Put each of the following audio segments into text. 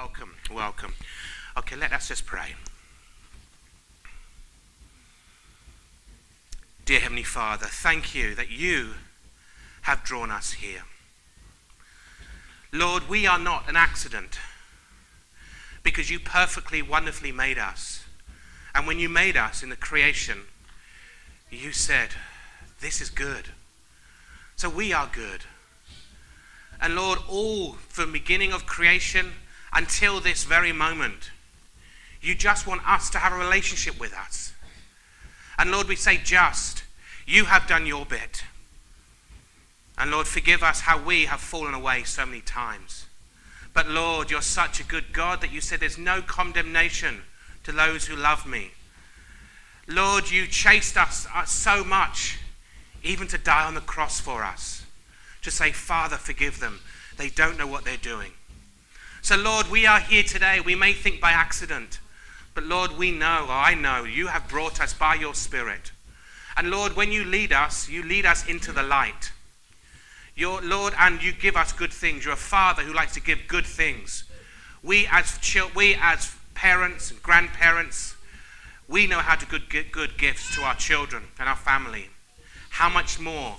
Welcome, welcome. Okay, let us just pray. Dear Heavenly Father, thank you that you have drawn us here. Lord, we are not an accident because you perfectly, wonderfully made us. And when you made us in the creation, you said, This is good. So we are good. And Lord, all from beginning of creation until this very moment, you just want us to have a relationship with us. And Lord, we say, just, you have done your bit. And Lord, forgive us how we have fallen away so many times. But Lord, you're such a good God that you said there's no condemnation to those who love me. Lord, you chased us uh, so much, even to die on the cross for us, to say, Father, forgive them. They don't know what they're doing. So, Lord, we are here today. We may think by accident, but Lord, we know, I know, you have brought us by your Spirit. And Lord, when you lead us, you lead us into the light. Your Lord, and you give us good things. You're a father who likes to give good things. We as we as parents and grandparents, we know how to give good gifts to our children and our family. How much more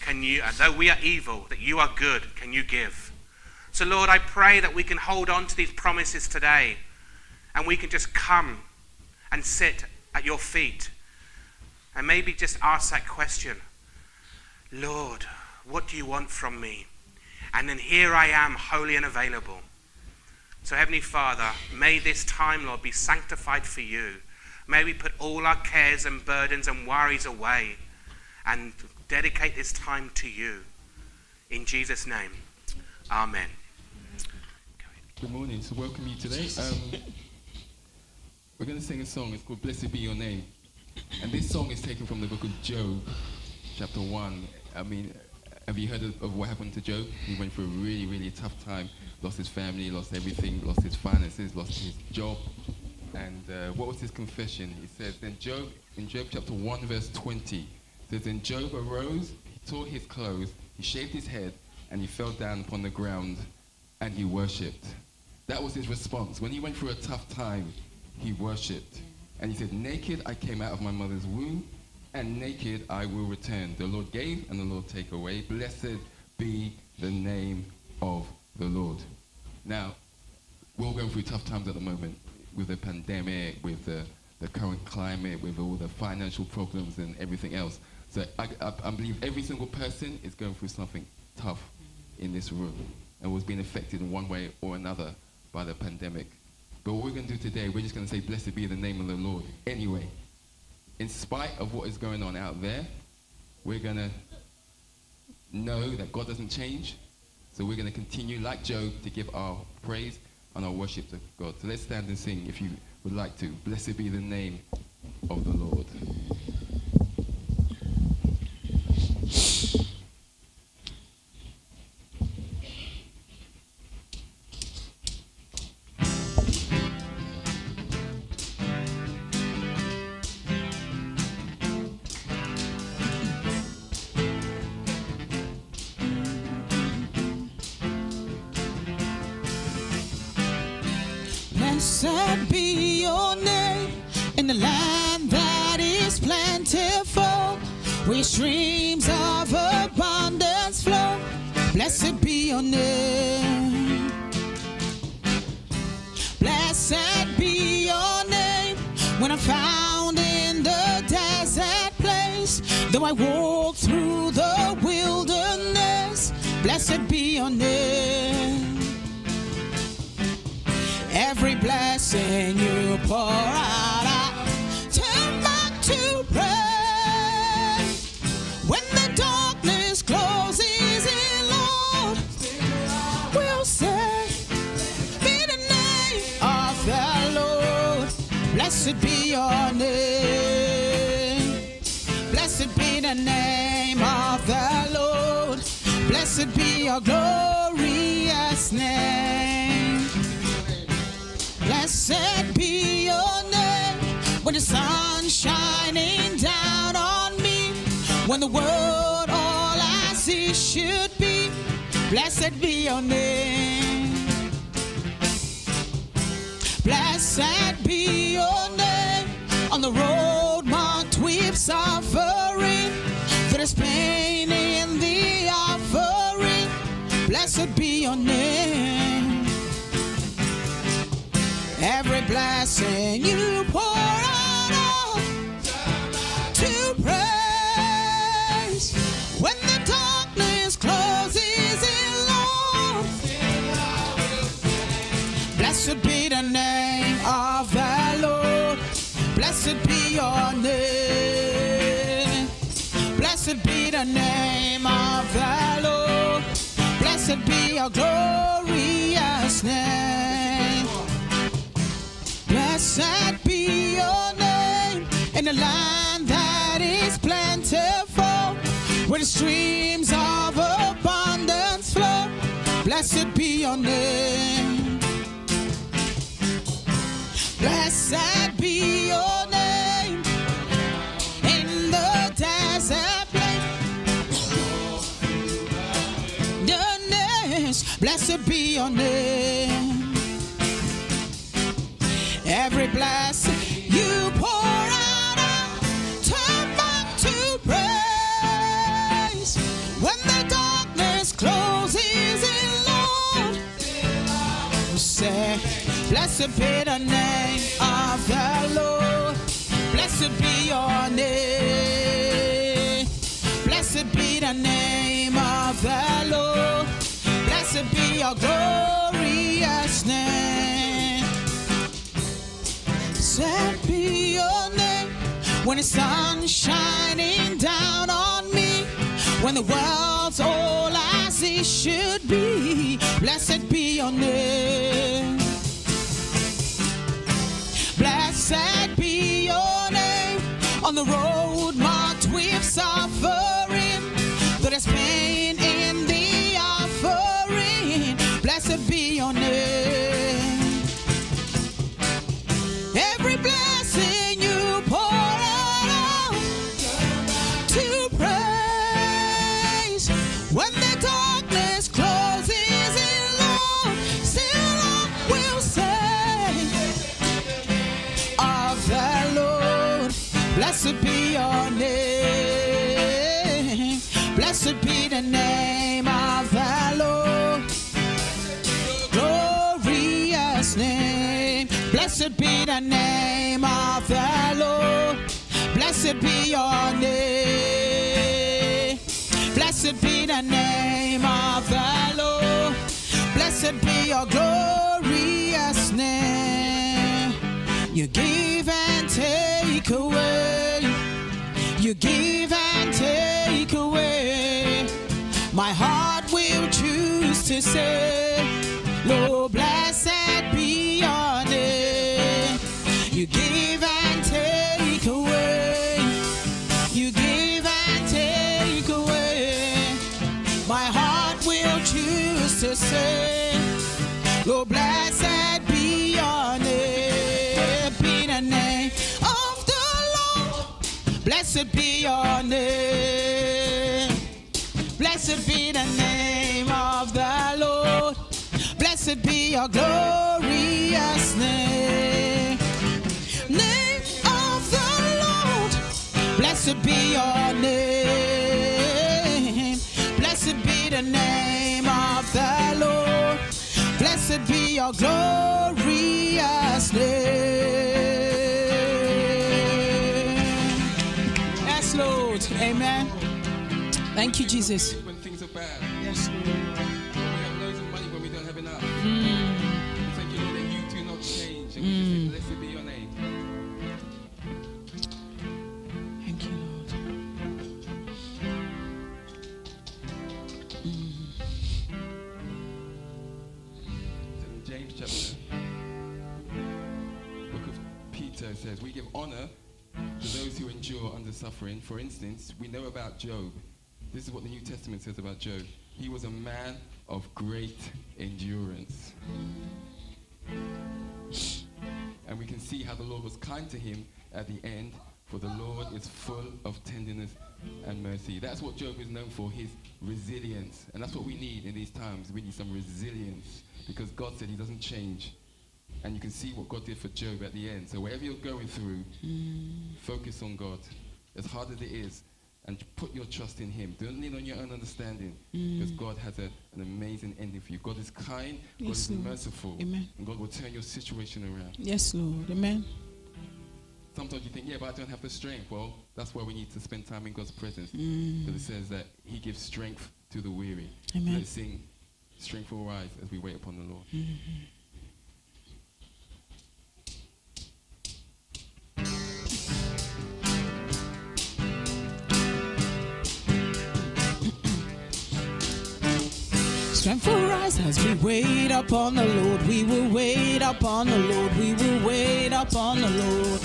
can you, though we are evil, that you are good, can you give? So, Lord, I pray that we can hold on to these promises today and we can just come and sit at your feet and maybe just ask that question Lord, what do you want from me? And then here I am, holy and available. So, Heavenly Father, may this time, Lord, be sanctified for you. May we put all our cares and burdens and worries away and dedicate this time to you. In Jesus' name, Amen. Good morning. So, welcome you today. Um, we're going to sing a song. It's called Blessed Be Your Name. And this song is taken from the book of Job, chapter 1. I mean, have you heard of, of, what happened to Job? He went through a really, really tough time. Lost his family, lost everything, lost his finances, lost his job. And uh, what was his confession? He says, then Job, in Job chapter 1, verse 20, says, Then Job arose, he tore his clothes, he shaved his head, and he fell down upon the ground, and he worshipped. That was his response. When he went through a tough time, he worshipped. And he said, Naked I came out of my mother's womb, and naked I will return. The Lord gave, and the Lord take away. Blessed be the name of the Lord. Now, we're all going through tough times at the moment with the pandemic, with the, the current climate, with all the financial problems and everything else. So I, I, I believe every single person is going through something tough in this room and was being affected in one way or another by the pandemic. But what we're going to do today, we're just going to say, Blessed be the name of the Lord. Anyway, in spite of what is going on out there, we're going to know that God doesn't change. So we're going to continue, like Job, to give our praise and our worship to God. So let's stand and sing if you would like to. Blessed be the name of the Lord. Blessed be your name in the land that is plentiful, where streams of abundance flow. Blessed be your name. Blessed be your name when I'm found in the desert place. Though I walk through the wilderness, blessed be your name. Every blessing you pour out, I turn back to praise. When the darkness closes in, Lord, we'll say, Be the name of the Lord. Blessed be your name. Blessed be the name of the Lord. Blessed be your glorious name. Blessed be your name when the sun's shining down on me. When the world all I see should be. Blessed be your name. Blessed be your name on the road marked with suffering. There is pain in the offering. Blessed be your name. Blessing you pour out to praise. When the darkness closes in, Lord, blessed be the name of the Lord. Blessed be your name. Blessed be the name of the Lord. Blessed be your glorious name. Blessed be your name in the land that is plentiful, where the streams of abundance flow. Blessed be your name. Blessed be your name in the desert place. Goodness, blessed be your name. You pour out, to praise. When the darkness closes in, Lord, say, Blessed be the name of the Lord. Blessed be your name. Blessed be the name of the Lord. Blessed be your glorious name. Blessed be your name when the sun's shining down on me. When the world's all as it should be. Blessed be your name. Blessed be your name on the road marked with suffering. The name of the Lord. Glorious name. Blessed be the name of the Lord. Blessed be your name. Blessed be the name of the Lord. Blessed be your glorious name. You give and take away. You give and take away. My heart will choose to say, Lord, blessed be your name. You give and take away. You give and take away. My heart will choose to say, Lord, blessed be your name. Be the name of the Lord. Blessed be your name. Blessed be the name of the Lord. Blessed be your glorious name. Name of the Lord. Blessed be your name. Blessed be the name of the Lord. Blessed be your glorious name. Amen. Thank you, Jesus. Says, we give honor to those who endure under suffering. For instance, we know about Job. This is what the New Testament says about Job. He was a man of great endurance. And we can see how the Lord was kind to him at the end, for the Lord is full of tenderness and mercy. That's what Job is known for, his resilience. And that's what we need in these times. We need some resilience because God said he doesn't change. And you can see what God did for Job at the end. So whatever you're going through, mm. focus on God. As hard as it is, and put your trust in Him. Don't lean on your own understanding, mm. because God has a, an amazing ending for you. God is kind, God Yes, is Lord. merciful, Amen. and God will turn your situation around. Yes, Lord. Amen. Sometimes you think, yeah, but I don't have the strength. Well, that's why we need to spend time in God's presence. Mm. Because it says that He gives strength to the weary. Amen. Let's sing, Strength will rise as we wait upon the Lord. Mm-hmm. Strength will rise as we wait upon the Lord. We will wait upon the Lord. We will wait upon the Lord.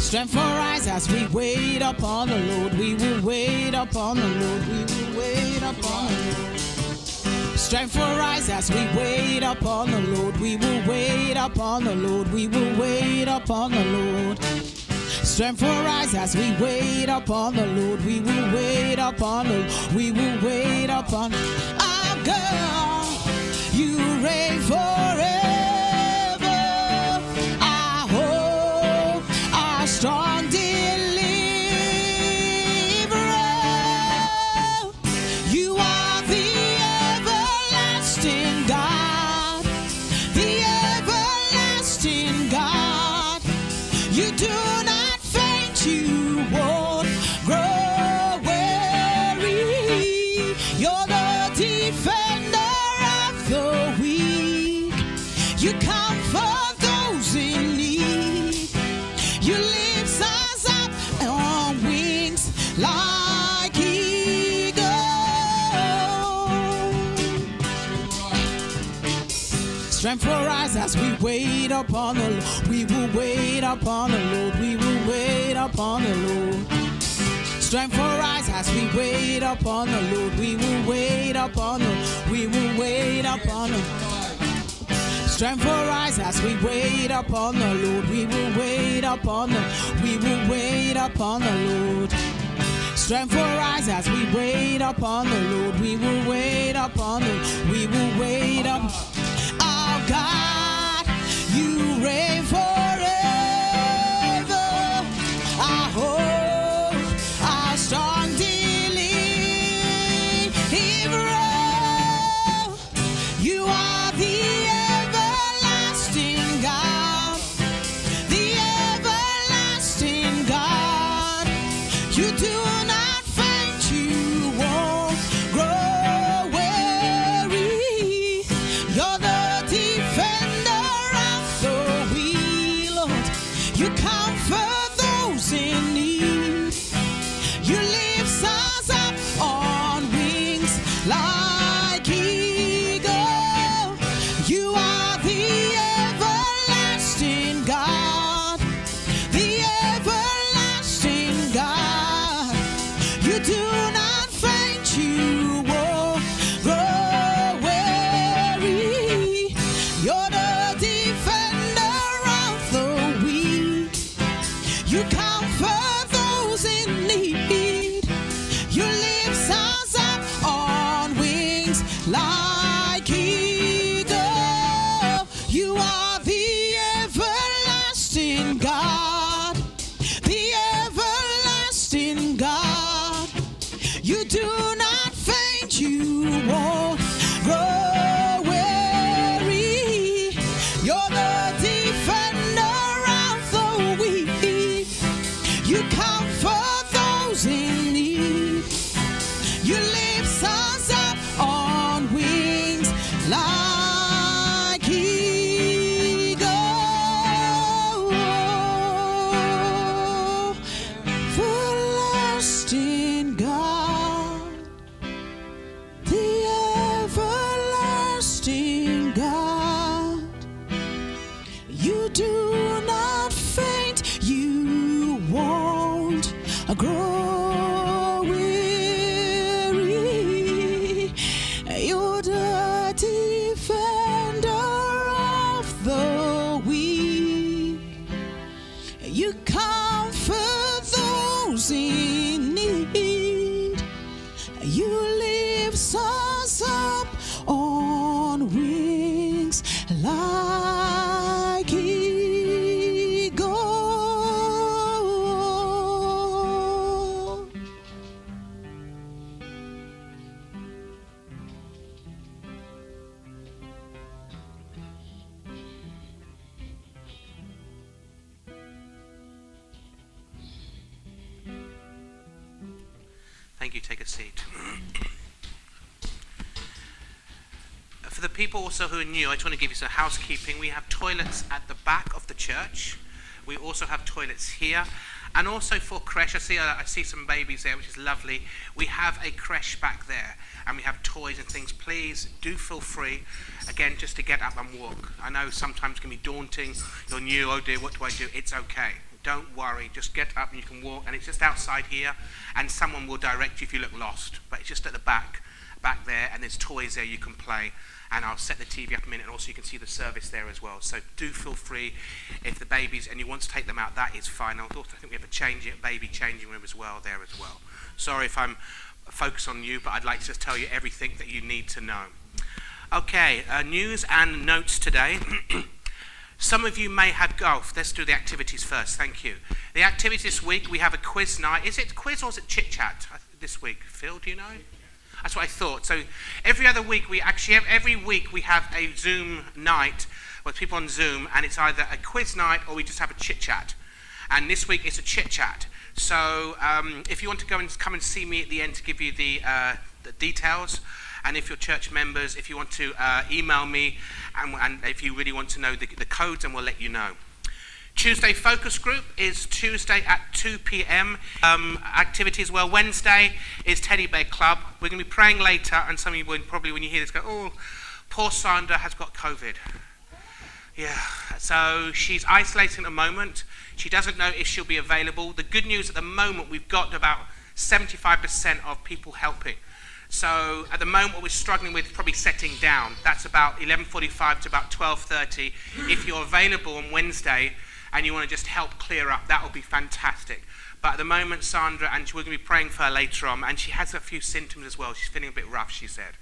Strength will rise as we wait upon the Lord. We will wait upon the Lord. We will wait upon the Lord. Strength will rise as we wait upon the Lord. We will wait upon the Lord. We will wait upon the Lord. Strength will rise as we wait upon the Lord. We will wait upon the Lord. We will wait upon our as we wait upon the Lord. We will wait upon the Lord. We will wait upon the Lord. Strength will rise as we wait upon the Lord. We will wait upon the We will wait upon the Strength will rise as we wait upon the Lord. We will wait upon the We will wait upon the Lord. Strength will rise as we wait upon the Lord. We will wait upon the We will wait up. Our God, reign forever. Our hope, people also who are new, I just want to give you some housekeeping. We have toilets at the back of the church. We also have toilets here. And also for creche, I see, uh, I see some babies there, which is lovely. We have a creche back there, and we have toys and things. Please do feel free, again, just to get up and walk. I know sometimes it can be daunting. You're new, oh dear, what do I do? It's okay. Don't worry, just get up and you can walk. And it's just outside here, and someone will direct you if you look lost. But it's just at the back, back there, and there's toys there you can play and I'll set the TV up a minute and also you can see the service there as well. So do feel free if the babies and you want to take them out, that is fine. I also think we have a change baby changing room as well there as well. Sorry if I'm focused on you, but I'd like to just tell you everything that you need to know. Okay, uh, news and notes today. Some of you may have golf. Let's do the activities first. Thank you. The activities this week, we have a quiz night. Is it quiz or is it chit chat this week? Phil, do you know? That's what I thought. So every other week, we actually every week we have a Zoom night with people on Zoom, and it's either a quiz night or we just have a chit chat. And this week it's a chit chat. So um, if you want to go and come and see me at the end to give you the, uh, the details, and if you're church members, if you want to uh, email me, and, and, if you really want to know the, the codes, and we'll let you know. Tuesday focus group is Tuesday at 2 p.m. Um, activities well. Wednesday is Teddy Bear Club. We're going to be praying later, and some of you will probably, when you hear this, go, "Oh, poor Sandra has got COVID." Yeah, so she's isolating at the moment. She doesn't know if she'll be available. The good news at the moment, we've got about 75% of people helping. So at the moment, what we're struggling with is probably setting down. That's about 11:45 to about 12:30. If you're available on Wednesday, and you want to just help clear up, that would be fantastic. But at the moment, Sandra, and we're going to be praying for her later on, and she has a few symptoms as well. She's feeling a bit rough, she said.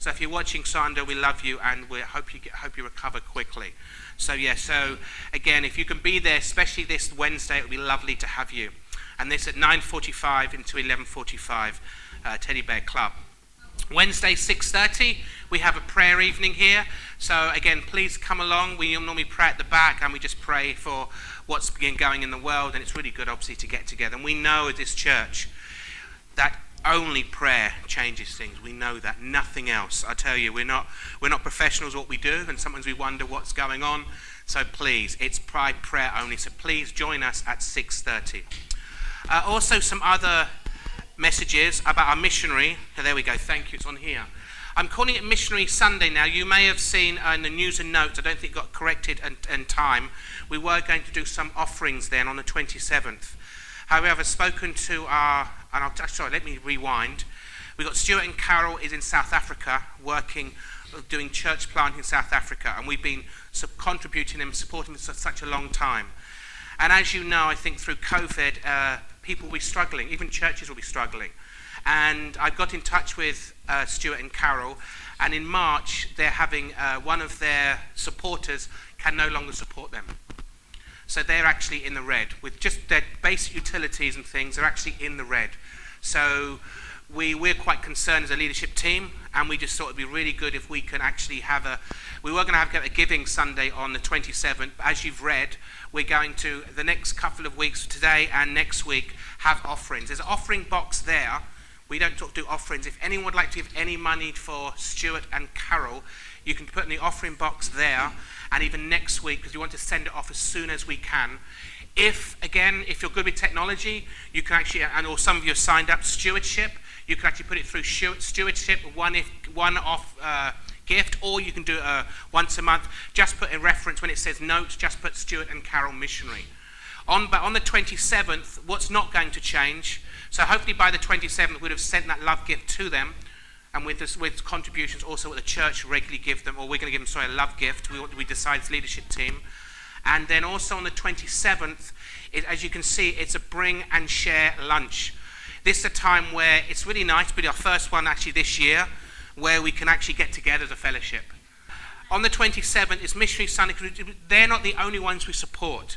So if you're watching, Sandra, we love you, and we hope you get, hope you recover quickly. So yeah, so again, if you can be there, especially this Wednesday, it would be lovely to have you. And this at 9:45 until 11:45, uh, Teddy Bear Club. Wednesday, 6:30, we have a prayer evening here. So again, please come along. We normally pray at the back, and we just pray for what's been going in the world. And it's really good, obviously, to get together. And we know at this church that only prayer changes things. We know that nothing else. I tell you, we're not we're not professionals. What we do, and sometimes we wonder what's going on. So please, it's pride prayer only. So please join us at 6:30. Uh, also, some other messages about our missionary. Oh, there we go. Thank you. It's on here. I'm calling it Missionary Sunday now. You may have seen uh, in the news and notes, I don't think it got corrected in, in time. We were going to do some offerings then on the 27th. However, I've spoken to our, and I'll, sorry, let me rewind. We've got Stuart and Carol is in South Africa working, doing church planting in South Africa, and we've been contributing and supporting them for such a long time. And as you know, I think through COVID, uh, people will be struggling, even churches will be struggling. And I got in touch with uh, Stuart and Carol, and in March, they're having uh, one of their supporters can no longer support them. So they're actually in the red. With just their basic utilities and things, they're actually in the red. So we, we're quite concerned as a leadership team, and we just thought it'd be really good if we can actually have a. We were going to have a Giving Sunday on the 27th. As you've read, we're going to, the next couple of weeks, today and next week, have offerings. There's an offering box there. We don't talk, do offerings. If anyone would like to give any money for Stuart and Carol, you can put in the offering box there. And even next week, because we want to send it off as soon as we can. If, again, if you're good with technology, you can actually, and or some of you have signed up stewardship, you can actually put it through stewardship, one, if, one off uh, gift, or you can do it uh, once a month. Just put a reference when it says notes, just put Stuart and Carol Missionary. On, but on the 27th, what's not going to change? So hopefully by the 27th, we'd have sent that love gift to them. And with, this, with contributions also what the church regularly give them, or we're going to give them, sorry, a love gift. We, we decide as leadership team. And then also on the 27th, it, as you can see, it's a bring and share lunch. This is a time where it's really nice be our first one actually this year, where we can actually get together as a fellowship. On the 27th is Missionary Sunday. They're not the only ones we support.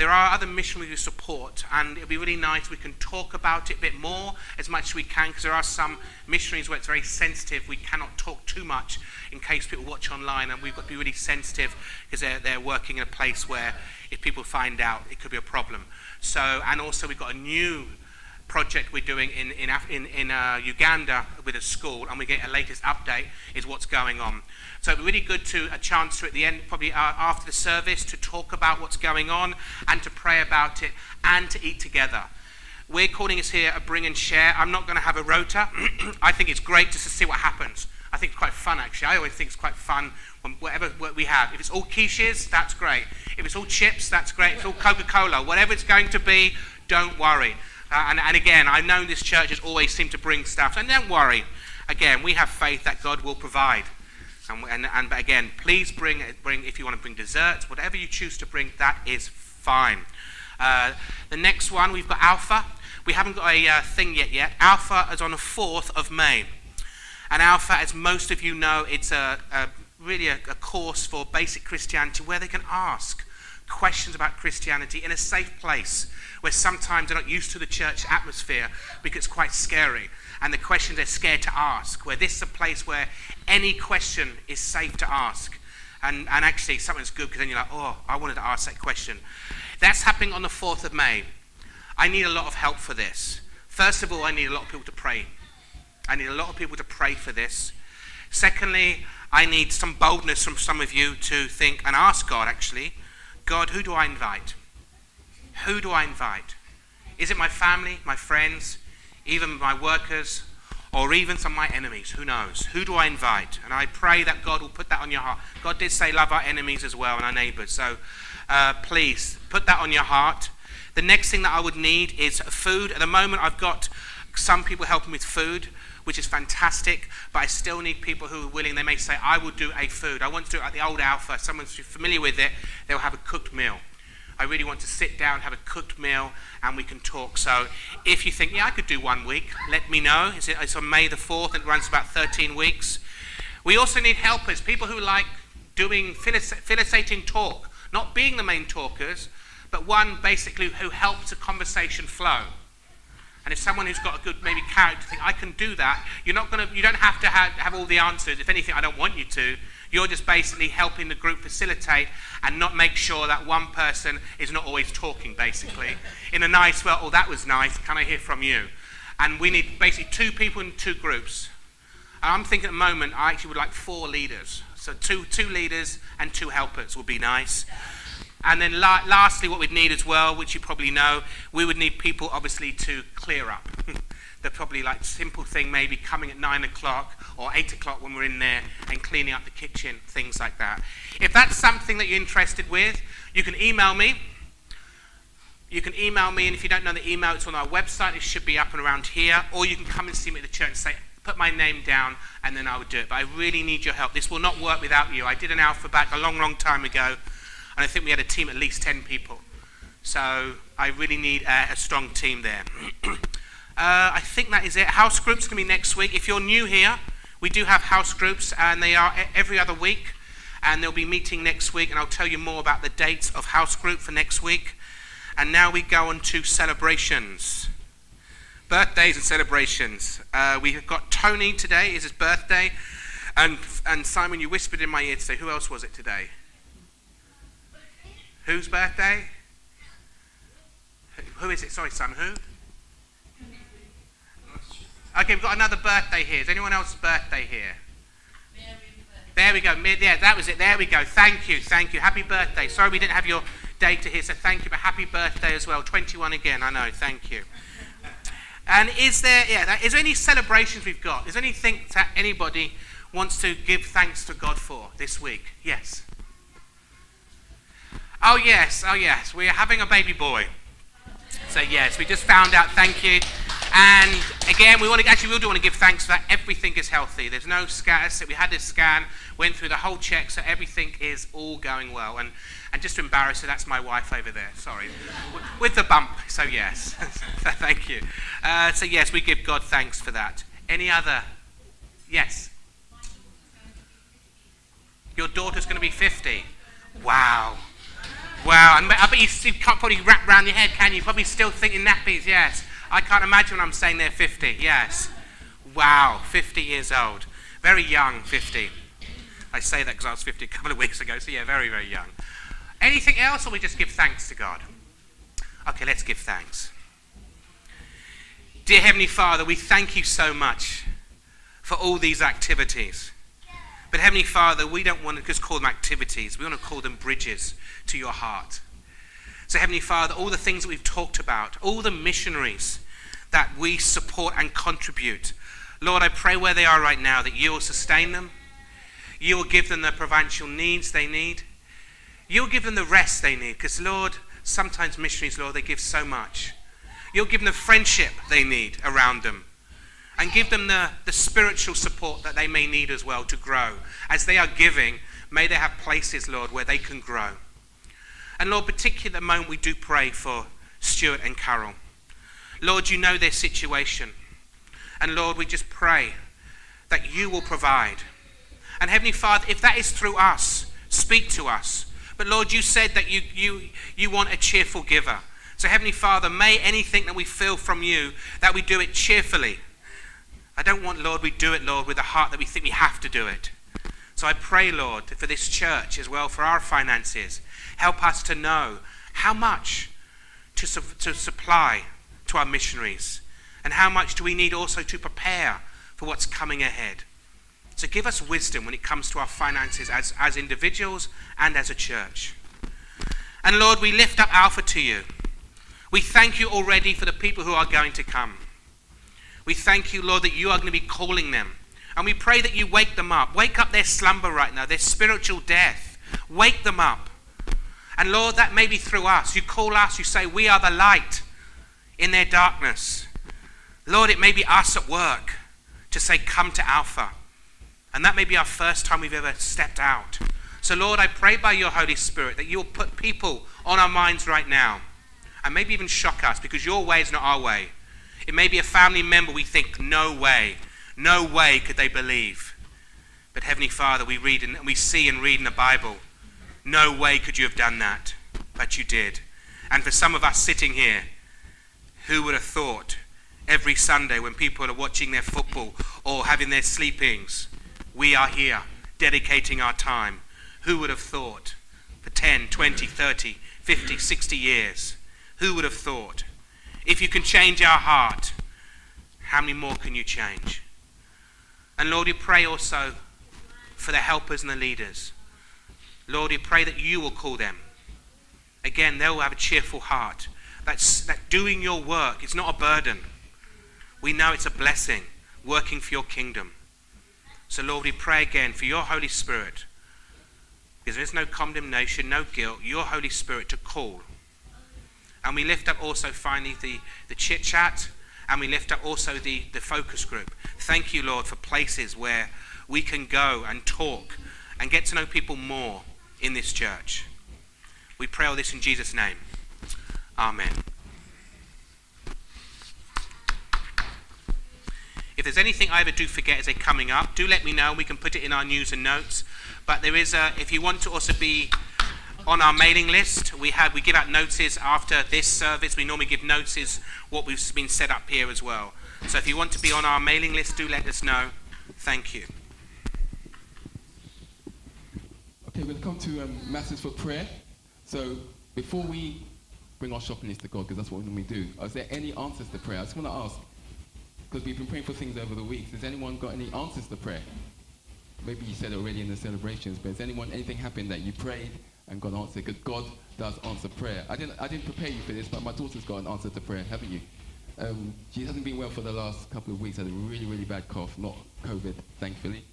There are other missionaries we support, and it'll be really nice. We can talk about it a bit more as much as we can, because there are some missionaries where it's very sensitive. We cannot talk too much in case people watch online, and we've got to be really sensitive because they're, they're working in a place where if people find out, it could be a problem. So, and also we've got a new project we're doing in, in, in, in uh, Uganda with a school, and we get a latest update is what's going on. So it'd be really good to a chance to at the end, probably uh, after the service, to talk about what's going on and to pray about it and to eat together. We're calling us here a bring and share. I'm not going to have a rota. I think it's great just to see what happens. I think it's quite fun actually. I always think it's quite fun when whatever we have. If it's all quiches, that's great. If it's all chips, that's great. If it's all Coca-Cola, whatever it's going to be, don't worry. Uh, and, and again, I know this church has always seemed to bring stuff, and don't worry. Again, we have faith that God will provide. And, and, and again, please bring, bring, if you want to bring desserts, whatever you choose to bring, that is fine. Uh, the next one, we've got Alpha. We haven't got a uh, thing yet yet. Alpha is on the 4th of May. And Alpha, as most of you know, it's a, a really a, a course for basic Christianity where they can ask questions about Christianity in a safe place where sometimes they're not used to the church atmosphere because it's quite scary. And the questions they're scared to ask, where this is a place where any question is safe to ask. And, and actually, something's good because then you're like, oh, I wanted to ask that question. That's happening on the 4th of May. I need a lot of help for this. First of all, I need a lot of people to pray. I need a lot of people to pray for this. Secondly, I need some boldness from some of you to think and ask God actually, God, who do I invite? Who do I invite? Is it my family, my friends, even my workers, or even some of my enemies? Who knows? Who do I invite? And I pray that God will put that on your heart. God did say, love our enemies as well and our neighbors. So uh, please put that on your heart. The next thing that I would need is food. At the moment, I've got some people helping with food, which is fantastic, but I still need people who are willing. They may say, I will do a food. I want to do it like the old Alpha. Someone's familiar with it, they'll have a cooked meal. I really want to sit down, have a cooked meal, and we can talk. So if you think, yeah, I could do one week, let me know. It's on May the 4th, and it runs about 13 weeks. We also need helpers, people who like doing facilitating talk, not being the main talkers, but one basically who helps a conversation flow. And if someone who's got a good maybe character think I can do that, you're not gonna you don't have to have, have all the answers. If anything, I don't want you to. You're just basically helping the group facilitate and not make sure that one person is not always talking, basically. In a nice, well, oh, that was nice, can I hear from you? And we need basically two people in two groups. And I'm thinking at the moment, I actually would like four leaders. So two, two leaders and two helpers would be nice. And then la- lastly, what we'd need as well, which you probably know, we would need people obviously to clear up. the probably like simple thing, maybe coming at nine o'clock or eight o'clock when we're in there and cleaning up the kitchen, things like that. If that's something that you're interested with, you can email me. You can email me, and if you don't know the email, it's on our website. It should be up and around here. Or you can come and see me at the church and say, put my name down, and then I would do it. But I really need your help. This will not work without you. I did an alpha back a long, long time ago and I think we had a team at least 10 people. So I really need a, a strong team there. uh, I think that is it. House groups can be next week. If you're new here, we do have house groups, and they are every other week. And they'll be meeting next week, and I'll tell you more about the dates of house group for next week. And now we go on to celebrations. Birthdays and celebrations. Uh, we've got Tony today, is his birthday. And, and Simon, you whispered in my ear to say, who else was it today? Whose birthday? Who is it? Sorry, son. Who? Okay, we've got another birthday here. Is anyone else's birthday here? There we go. Yeah, that was it. There we go. Thank you. Thank you. Happy birthday. Sorry we didn't have your data here, so thank you. But happy birthday as well. 21 again. I know. Thank you. And is there, yeah, is there any celebrations we've got? Is there anything that anybody wants to give thanks to God for this week? Yes. Oh, yes, oh, yes, we're having a baby boy. So, yes, we just found out, thank you. And again, we want to actually we do want to give thanks for that everything is healthy. There's no scans. We had this scan, went through the whole check, so everything is all going well. And and just to embarrass her, that's my wife over there. Sorry, with the bump. So yes, thank you. Uh, so yes, we give God thanks for that. Any other? Yes. Your daughter's going to be 50. Wow. Wow, and I bet you can't probably wrap around your head, can you? Probably still thinking nappies, yes. I can't imagine when I'm saying they're 50, yes. Wow, 50 years old. Very young, 50. I say that because I was 50 a couple of weeks ago, so yeah, very, very young. Anything else, or we just give thanks to God? Okay, let's give thanks. Dear Heavenly Father, we thank you so much for all these activities. But Heavenly Father, we don't want to just call them activities, we want to call them bridges to your heart. So, Heavenly Father, all the things that we've talked about, all the missionaries that we support and contribute, Lord, I pray where they are right now that you will sustain them, you will give them the provincial needs they need, you'll give them the rest they need. Because, Lord, sometimes missionaries, Lord, they give so much. You'll give them the friendship they need around them and give them the, the spiritual support that they may need as well to grow. As they are giving, may they have places, Lord, where they can grow. And Lord, particularly at the moment, we do pray for Stuart and Carol. Lord, you know their situation. And Lord, we just pray that you will provide. And Heavenly Father, if that is through us, speak to us. But Lord, you said that you, you, you want a cheerful giver. So, Heavenly Father, may anything that we feel from you, that we do it cheerfully I don't want, Lord, we do it, Lord, with a heart that we think we have to do it. So I pray, Lord, for this church as well, for our finances. Help us to know how much to, su- to supply to our missionaries and how much do we need also to prepare for what's coming ahead. So give us wisdom when it comes to our finances as, as individuals and as a church. And Lord, we lift up Alpha to you. We thank you already for the people who are going to come. We thank you, Lord, that you are going to be calling them. And we pray that you wake them up. Wake up their slumber right now, their spiritual death. Wake them up. And Lord, that may be through us. You call us, you say, We are the light in their darkness. Lord, it may be us at work to say, Come to Alpha. And that may be our first time we've ever stepped out. So, Lord, I pray by your Holy Spirit that you'll put people on our minds right now and maybe even shock us because your way is not our way. It may be a family member we think, no way, no way could they believe. But Heavenly Father, we read and we see and read in the Bible, no way could you have done that, but you did. And for some of us sitting here, who would have thought every Sunday when people are watching their football or having their sleepings, we are here dedicating our time. Who would have thought for 10, 20, 30, 50, 60 years? Who would have thought? If you can change our heart, how many more can you change? And Lord, we pray also for the helpers and the leaders. Lord, we pray that you will call them. Again, they will have a cheerful heart. That's, that doing your work is not a burden. We know it's a blessing working for your kingdom. So, Lord, we pray again for your Holy Spirit, because there is no condemnation, no guilt, your Holy Spirit to call and we lift up also finally the, the chit chat, and we lift up also the, the focus group. Thank you, Lord, for places where we can go and talk and get to know people more in this church. We pray all this in Jesus' name. Amen. If there's anything I ever do forget as they're coming up, do let me know. We can put it in our news and notes. But there is a, if you want to also be on our mailing list. We have we give out notices after this service. We normally give notices what we've been set up here as well. So if you want to be on our mailing list, do let us know. Thank you. Okay, we'll come to um, masses for prayer. So before we bring our shopping list to God, because that's what we do, is there any answers to prayer? I just want to ask, because we've been praying for things over the weeks. Has anyone got any answers to prayer? Maybe you said already in the celebrations, but has anyone anything happened that you prayed and God answered because God does answer prayer. I didn't, I didn't prepare you for this, but my daughter's got an answer to prayer, haven't you? Um, she hasn't been well for the last couple of weeks, had a really, really bad cough, not COVID, thankfully.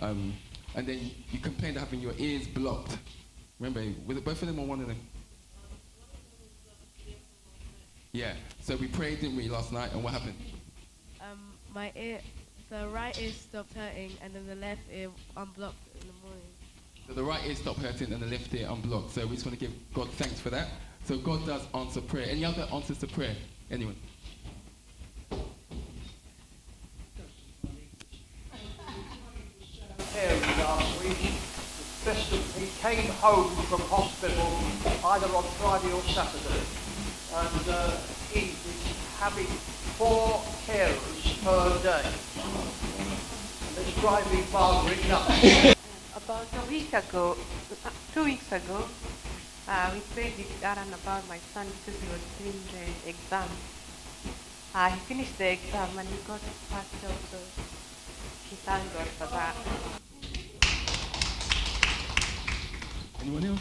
Um, and then you complained of having your ears blocked. Remember, was it both of them or one of them? Yeah, so we prayed, didn't we, last night, and what happened? Um, my ear, the right ear stopped hurting, and then the left ear unblocked in the morning. So the right ear stopped hurting and the left ear unblocked. So we just want to give God thanks for that. So God does answer prayer. Any other answers to prayer? Anyone? last week. He came home from hospital either on Friday or Saturday, and uh, he is having four carers per day. And it's driving Margaret nuts. About a week ago, two weeks ago, uh, we prayed with Aaron about my son because he was doing the exam. Uh, he finished the exam and he got his first job, so he thanked God for that. Anyone else?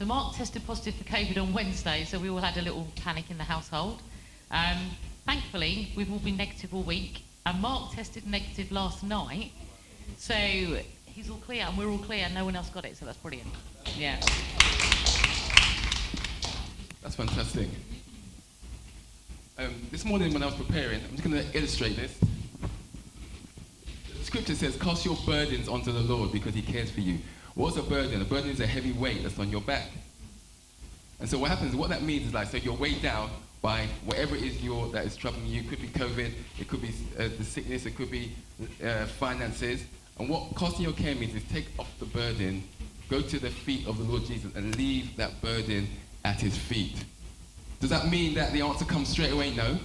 So Mark tested positive for COVID on Wednesday, so we all had a little panic in the household. Um, thankfully, we've all been negative all week, and Mark tested negative last night, so he's all clear, and we're all clear, and no one else got it, so that's brilliant. Yeah. That's fantastic. Um, this morning when I was preparing, I'm just going to illustrate this. The scripture says, cast your burdens onto the Lord because he cares for you. What's a burden? A burden is a heavy weight that's on your back. And so what happens, what that means is like, so you're weighed down by whatever it is your, that is troubling you. It could be COVID, it could be uh, the sickness, it could be uh, finances. And what costing your care means is take off the burden, go to the feet of the Lord Jesus and leave that burden at his feet. Does that mean that the answer comes straight away? No.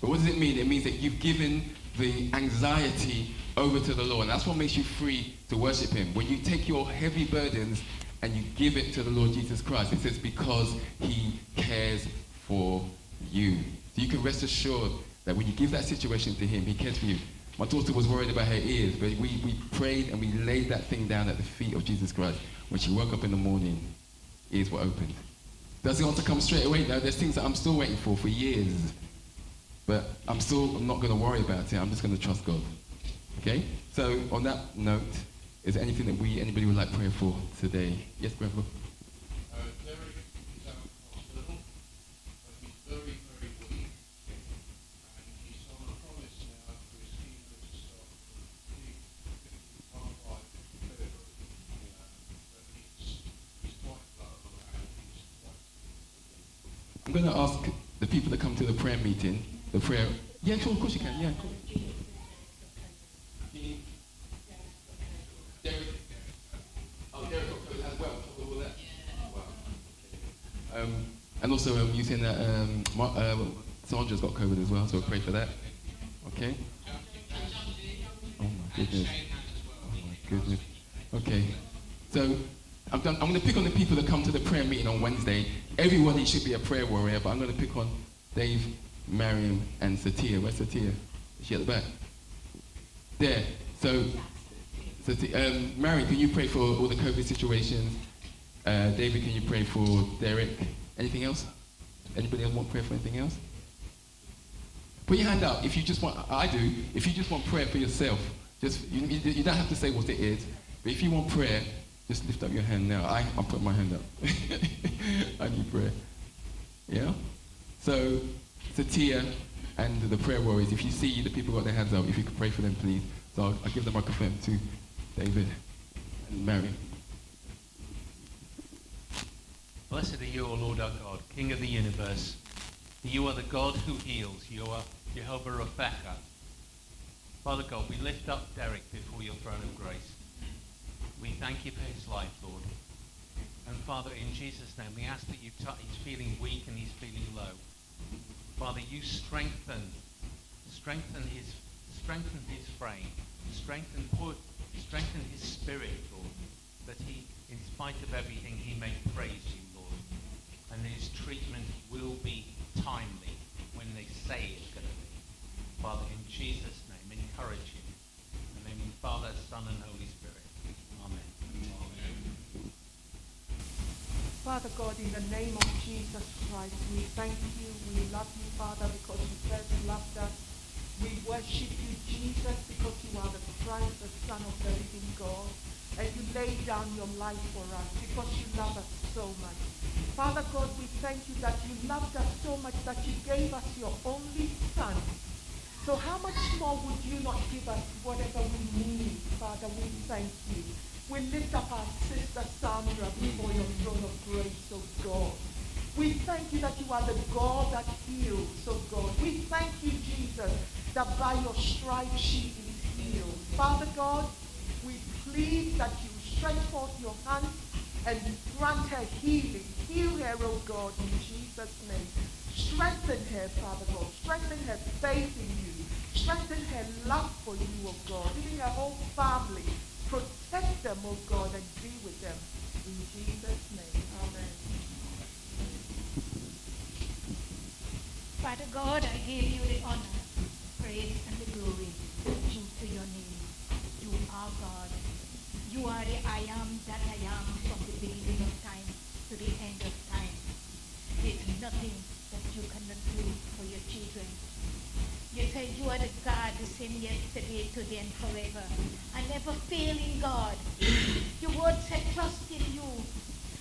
But what does it mean? It means that you've given the anxiety over to the Lord. And that's what makes you free to worship him. When you take your heavy burdens and you give it to the Lord Jesus Christ, it says because he cares for you. So you can rest assured that when you give that situation to him, he cares for you. My daughter was worried about her ears, but we, we prayed and we laid that thing down at the feet of Jesus Christ. When she woke up in the morning, ears were opened. Does the answer come straight away? No, there's things that I'm still waiting for for years. But I'm still I'm not going to worry about it. I'm just going to trust God. Okay? So on that note, is there anything that we, anybody would like prayer for today? Yes, Brother. Uh, Derek is out of hospital, but he's very, very weak. And he's on a promise now for his chemo to start the part five February. Uh, but he's, he's quite low and he's quite I'm going to ask the people that come to the prayer meeting, the prayer. Yeah, sure, of course you can. Yeah. Oh. Um, and also, um, you saying that um, uh, Sandra's got COVID as well, so pray for that. Okay. Oh my goodness. Oh my goodness. Okay. So I'm, going to pick on the people that come to the prayer meeting on Wednesday. Everybody should be a prayer warrior, but I'm going to pick on Dave, Mariam, and Satia. Where's Satia? Is she at the back? There. So, Sati- um, Mariam, can you pray for all the COVID situations? Uh, David, can you pray for Derek? Anything else? Anybody else want prayer for anything else? Put your hand up if you just want, I do, if you just want prayer for yourself. Just, you, you don't have to say what it is, but if you want prayer, just lift up your hand now. I, I'll put my hand up. I need prayer. Yeah? So, Satia and the prayer warriors, if you see the people got their hands up, if you could pray for them, please. So I'll, I'll give the microphone to David and Mary. Blessed are you, O Lord our God, King of the universe. You are the God who heals. You are Jehovah Rapha. Father God, we lift up Derek before your throne of grace. We thank you for his life, Lord. And Father, in Jesus' name, we ask that you touch, he's feeling weak and he's feeling low. Father, you strengthen, strengthen his, strengthen his frame, strengthen, put, strengthen his spirit, Lord, that he, in spite of everything, he may praise you, Lord. And his treatment will be timely when they say it's going to be. Father, in Jesus' name, encourage him. In the name of the Father, Son, and Holy Spirit. Amen. Father God, in the name of Jesus Christ, we thank you, we love you, Father, because you first loved us. We worship you, Jesus, because you are the Christ, the Son of the living God. And you laid down your life for us because you love us so much. Father God, we thank you that you loved us so much that you gave us your only Son. So how much more would you not give us whatever we need, Father? We thank you. We lift up our sister Sandra before your throne of grace, oh God. We thank you that you are the God that heals, oh God. We thank you, Jesus, that by your stripes she is healed. Father God, we plead that you stretch forth your hand and grant her healing. Heal her, oh God, in Jesus' name. Strengthen her, Father God. Strengthen her faith in you. Strengthen her love for you, oh God. Even her whole family. Protect them, oh God, and be with them. In Jesus' name, amen. Father God, I give you the honor, praise, and the glory due to your name. You are God. You are the I am that I am from the beginning of time to the end of time. There's nothing that you cannot do for your children. You you are the God, the same yesterday, today, and forever. A never failing God. Your word said, trust in you.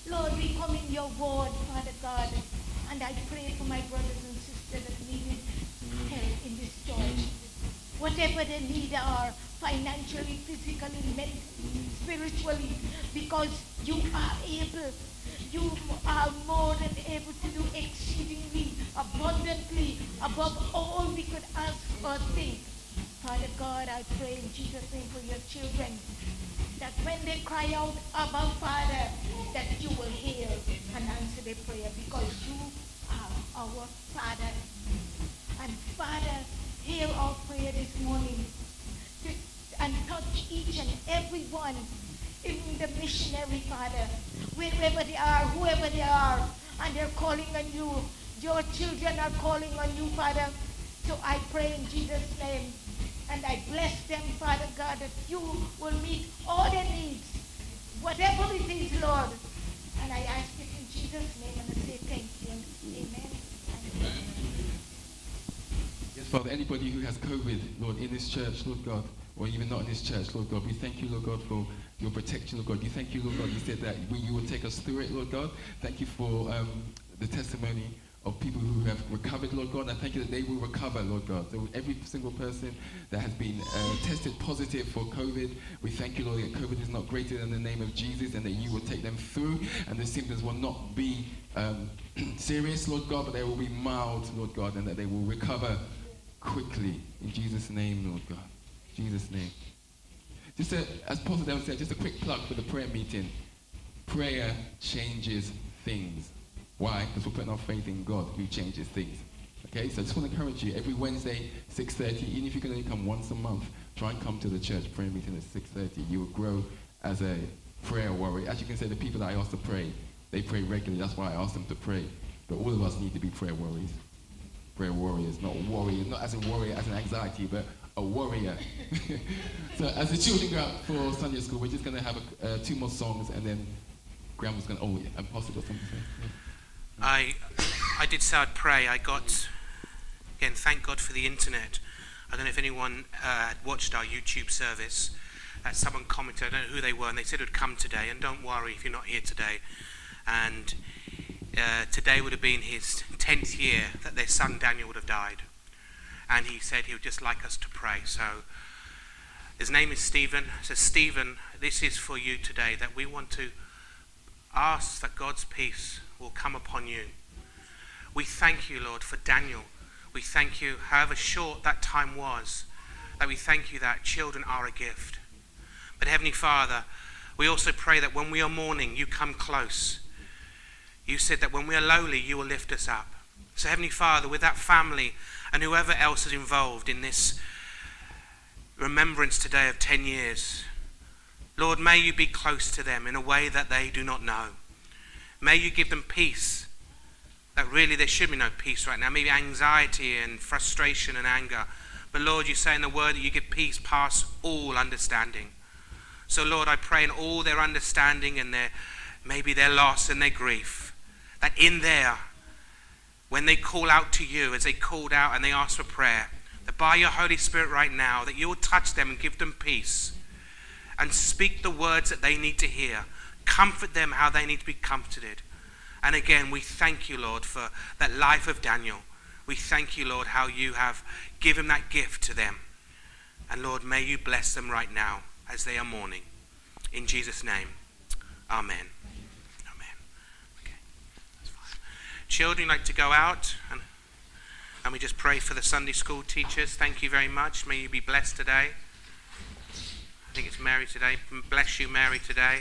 Lord, we come in your word, Father God. And I pray for my brothers and sisters that need help in this church. Whatever their need are, financially, physically, mentally, spiritually, because you are able. You are more than able to do exceedingly, abundantly, above all we could ask or think. Father God, I pray in Jesus' name for your children that when they cry out about Father, that you will hear and answer their prayer because you are our Father. And Father, hear our prayer this morning and touch each and every one, even the missionary, Father, wherever they are, whoever they are, and they're calling on you. Your children are calling on you, Father. So I pray in Jesus' name and I bless them, Father God, that you will meet all their needs, whatever it is, Lord. And I ask it in Jesus' name and I say thank you. Amen. Yes, Father, anybody who has COVID, Lord, in this church, Lord God, or even not in this church, Lord God, we thank you, Lord God, for your protection, Lord God. We thank you, Lord God. You said that you will take us through it, Lord God. Thank you for um, the testimony of people who have recovered, Lord God. I thank you that they will recover, Lord God. So every single person that has been uh, tested positive for COVID, we thank you, Lord, that COVID is not greater than the name of Jesus and that you will take them through and the symptoms will not be um, serious, Lord God, but they will be mild, Lord God, and that they will recover quickly. In Jesus' name, Lord God. Jesus' name. Just a, as Pastor Dale said, just a quick plug for the prayer meeting. Prayer changes things. Why? Because we're putting our faith in God who changes things. Okay, so I just want to encourage you, every Wednesday, 6.30, even if you can only come once a month, try and come to the church prayer meeting at 6.30. You will grow as a prayer warrior. As you can say, the people that I ask to pray, they pray regularly. That's why I ask them to pray. But all of us need to be prayer warriors. Prayer warriors, not warriors, not as a warrior, as an anxiety, but a warrior. so as the children go out for Sunday school, we're just going to have a, uh, two more songs and then Grandma's going to, oh, yeah, impossible something. Yeah. I, I did say I'd pray. I got, again, thank God for the internet. I don't know if anyone uh, had watched our YouTube service. Uh, someone commented, I don't know who they were, and they said it would come today. And don't worry if you're not here today. And uh, today would have been his 10th year that their son Daniel would have died. And he said he would just like us to pray. So his name is Stephen. So, Stephen, this is for you today that we want to ask that God's peace will come upon you. We thank you, Lord, for Daniel. We thank you, however short that time was, that we thank you that children are a gift. But Heavenly Father, we also pray that when we are mourning, you come close. You said that when we are lowly, you will lift us up. So, Heavenly Father, with that family and whoever else is involved in this remembrance today of 10 years, Lord, may you be close to them in a way that they do not know. May you give them peace. That really there should be no peace right now. Maybe anxiety and frustration and anger. But Lord, you say in the word that you give peace past all understanding. So Lord, I pray in all their understanding and their maybe their loss and their grief, that in there, when they call out to you, as they called out and they ask for prayer, that by your Holy Spirit right now, that you will touch them and give them peace and speak the words that they need to hear Comfort them how they need to be comforted. And again, we thank you, Lord, for that life of Daniel. We thank you, Lord, how you have given that gift to them. And Lord, may you bless them right now as they are mourning. In Jesus' name. Amen. Okay, that's fine. Children like to go out and, and we just pray for the Sunday school teachers. Thank you very much. May you be blessed today. I think it's Mary today. Bless you, Mary, today.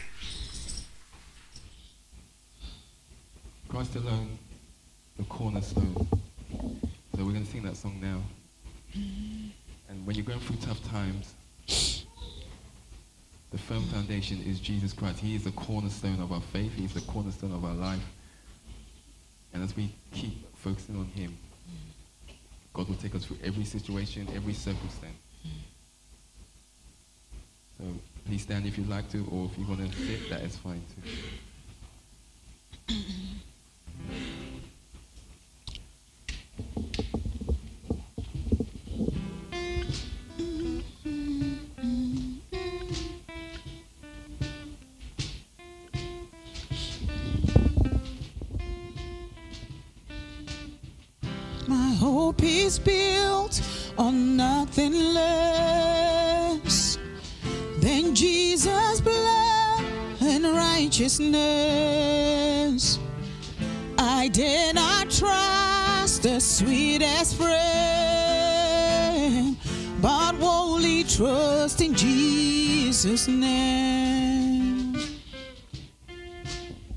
Christ alone, the cornerstone. So we're going to sing that song now. And when you're going through tough times, the firm foundation is Jesus Christ. He is the cornerstone of our faith. He is the cornerstone of our life. And as we keep focusing on him, God will take us through every situation, every circumstance. So please stand if you'd like to, or if you want to sit, that is fine too. is built on nothing less than Jesus' blood and righteousness. I dare not trust the sweetest friend, but wholly trust in Jesus' name.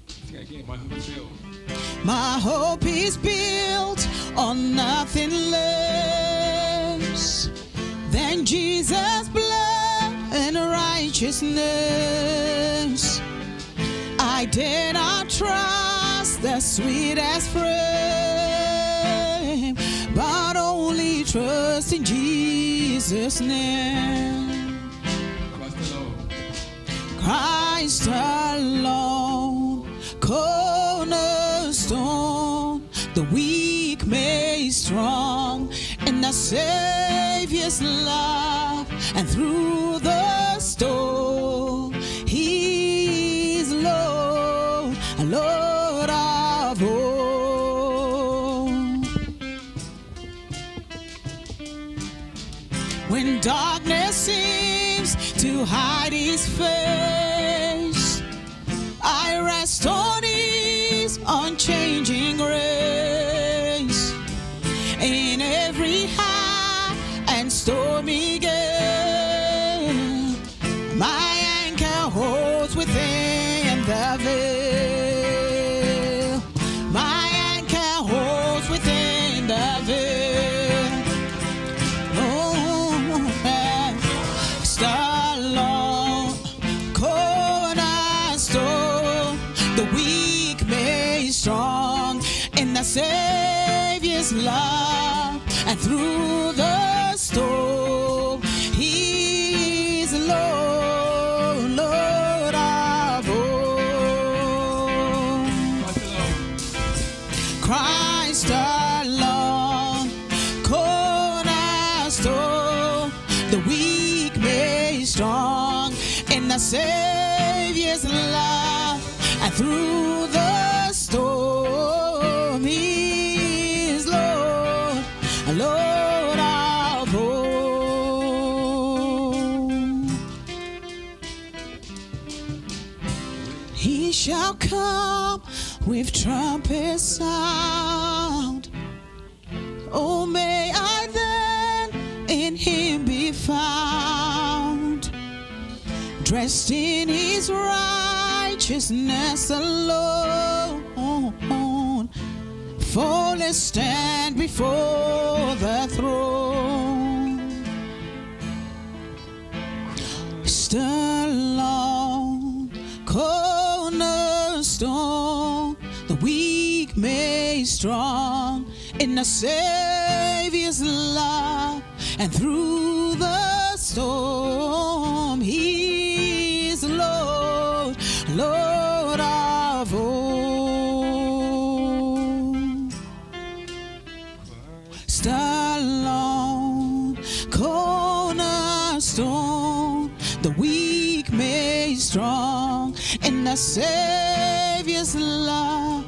Sing it again, my hope is built. On nothing less than Jesus' blood and righteousness. I dare not trust the sweetest frame, but only trust in Jesus' name. Christ alone. Christ alone, in Savior's love, and through the storm, He's Lord, Lord of all. When darkness seems to hide his face, I rest on his unchanging grace. Christ alone. Cornerstone, the weak made strong in the Savior's love, and through the storm, He is Lord, Lord of all. He shall come with trumpet sound. Found, dressed in his righteousness alone, fully stand before the throne. Alone, cornerstone, the weak made strong in the Savior's love, and through the storm, He is Lord, Lord of all. Stallone, cornerstone, the weak made strong in the Savior's love.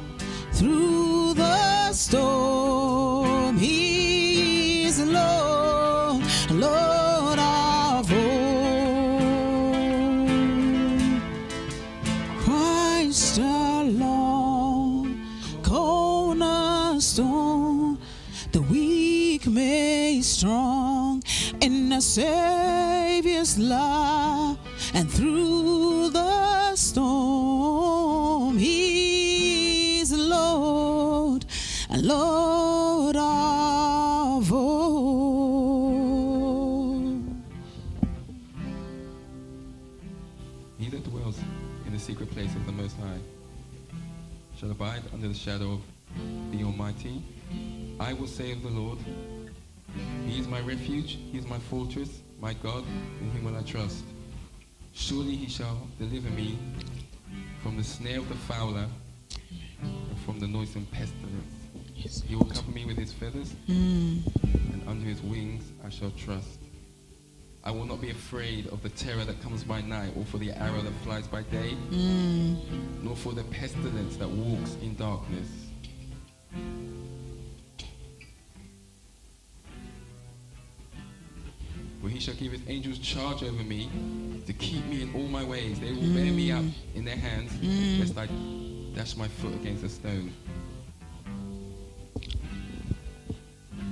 Through the storm, Savior's love, and through the storm, He's Lord, Lord of all. He that dwells in the secret place of the Most High shall abide under the shadow of the Almighty. I will say of the Lord, He is my refuge, he is my fortress, my God, in him will I trust. Surely he shall deliver me from the snare of the fowler and from the noisome pestilence. he will cover me with his feathers, Mm. and under his wings I shall trust. I will not be afraid of the terror that comes by night, or for the arrow that flies by day, Mm. nor for the pestilence that walks in darkness. He shall give his angels charge over me to keep me in all my ways. They will bear me up in their hands, Mm. lest I dash my foot against a stone.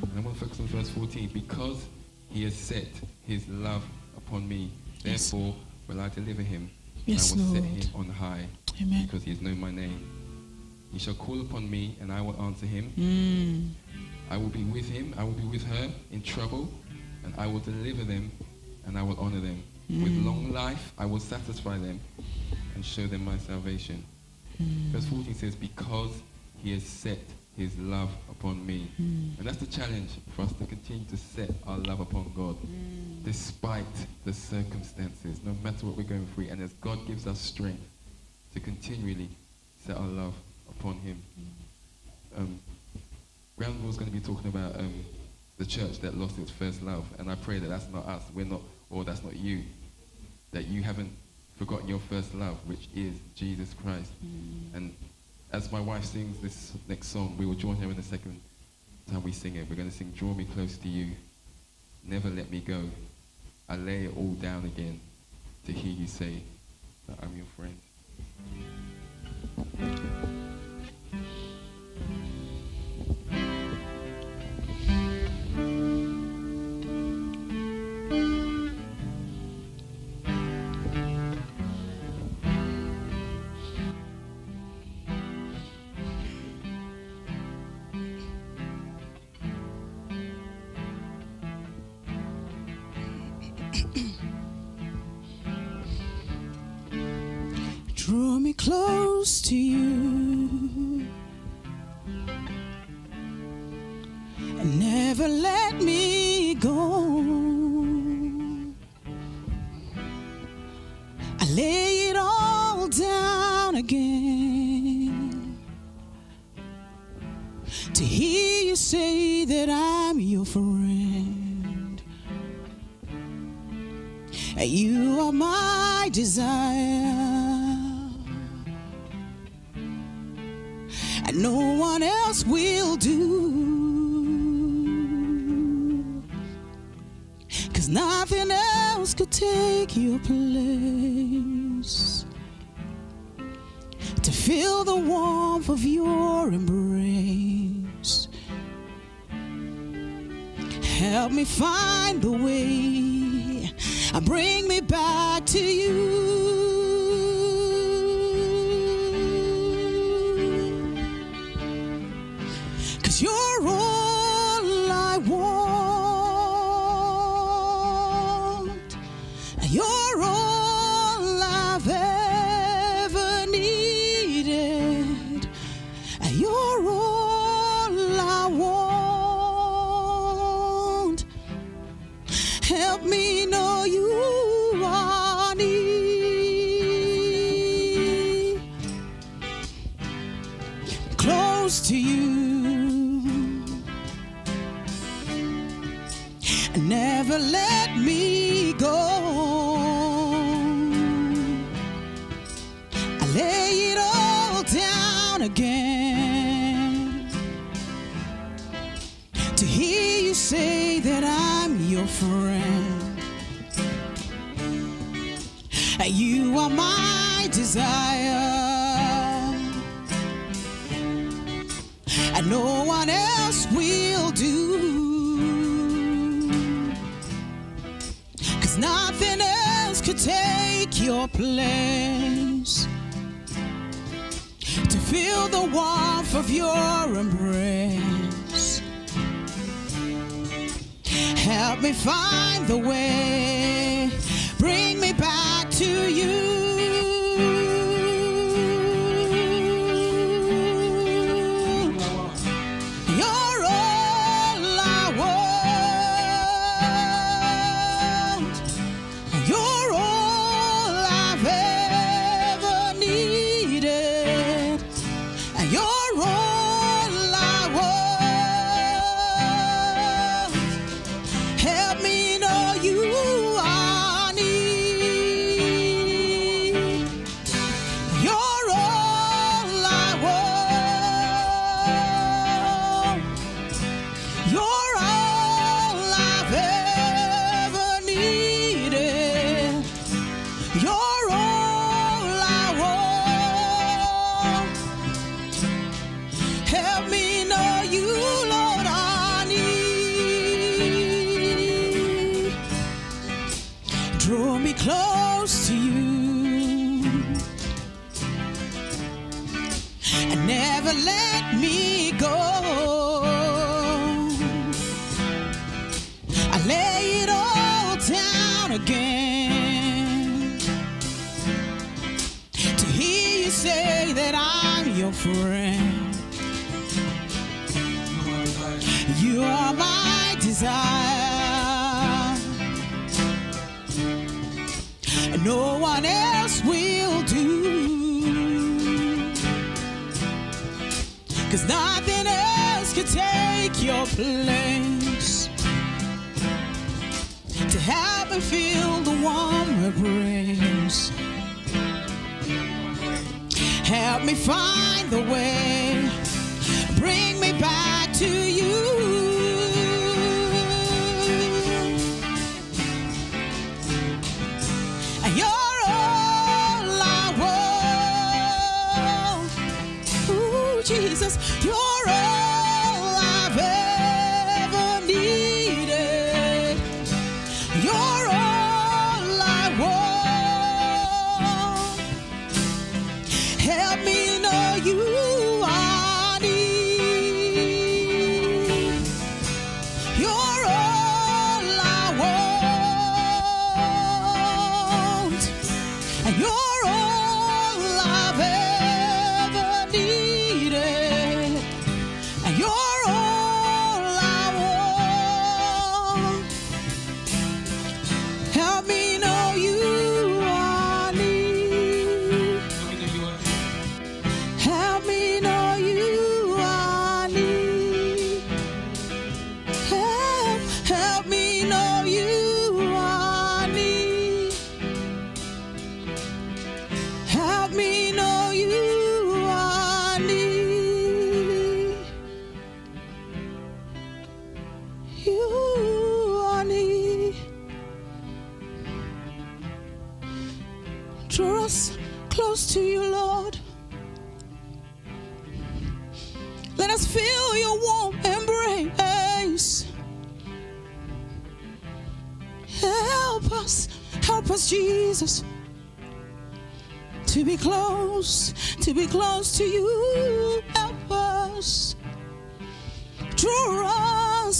And I want to focus on verse 14. Because he has set his love upon me, Yes. therefore will I deliver him. Yes, I will set him on high, Amen. because he has known my name. He shall call upon me, and I will answer him. Mm. I will be with him, I will be with her in trouble, and I will deliver them, and I will honor them. With Mm. long life, I will satisfy them and show them my salvation. Mm. Verse 14 says, Because he has set his love upon me. Mm. And that's the challenge for us to continue to set our love upon God, despite the circumstances, no matter what we're going through. And as God gives us strength to continually set our love upon him. Um, Granville's going to be talking about um, the church that lost its first love. And I pray that that's not us, we're not, or that's not you, that you haven't forgotten your first love, which is Jesus Christ. Mm. And as my wife sings this next song, we will join her in the second time we sing it. We're going to sing Draw Me Close to You, Never Let Me Go. I lay it all down again to hear you say that I'm your friend. Take your place to feel the warmth of your embrace. Help me find the way, and bring me back to you.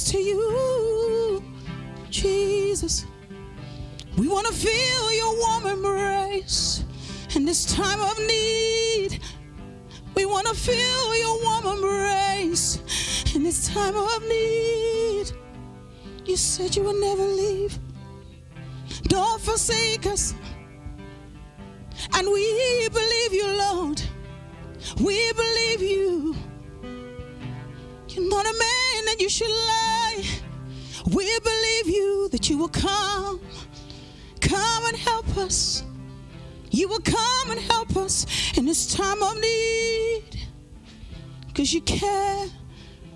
To you, Jesus. We want to feel your warm embrace in this time of need. We want to feel your warm embrace in this time of need. You said you would never leave, don't forsake us. And we believe you, Lord. We believe you. You're not a man that you should lie. We believe you that you will come. Come and help us. You will come and help us in this time of need. Because you care.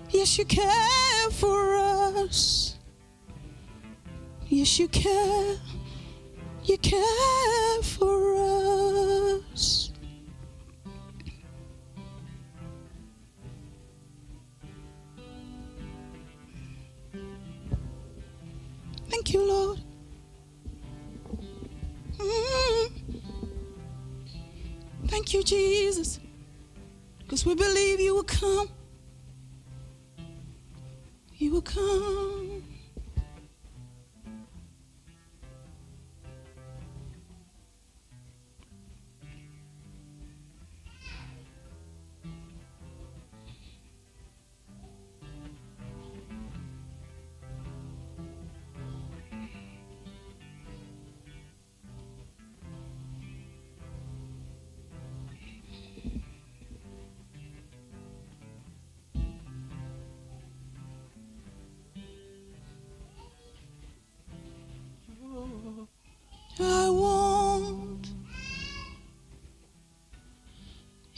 Yes, you care for us. Yes, you care. You care for you, Lord. Mm. Thank you, Jesus. Because we believe you will come. You will come.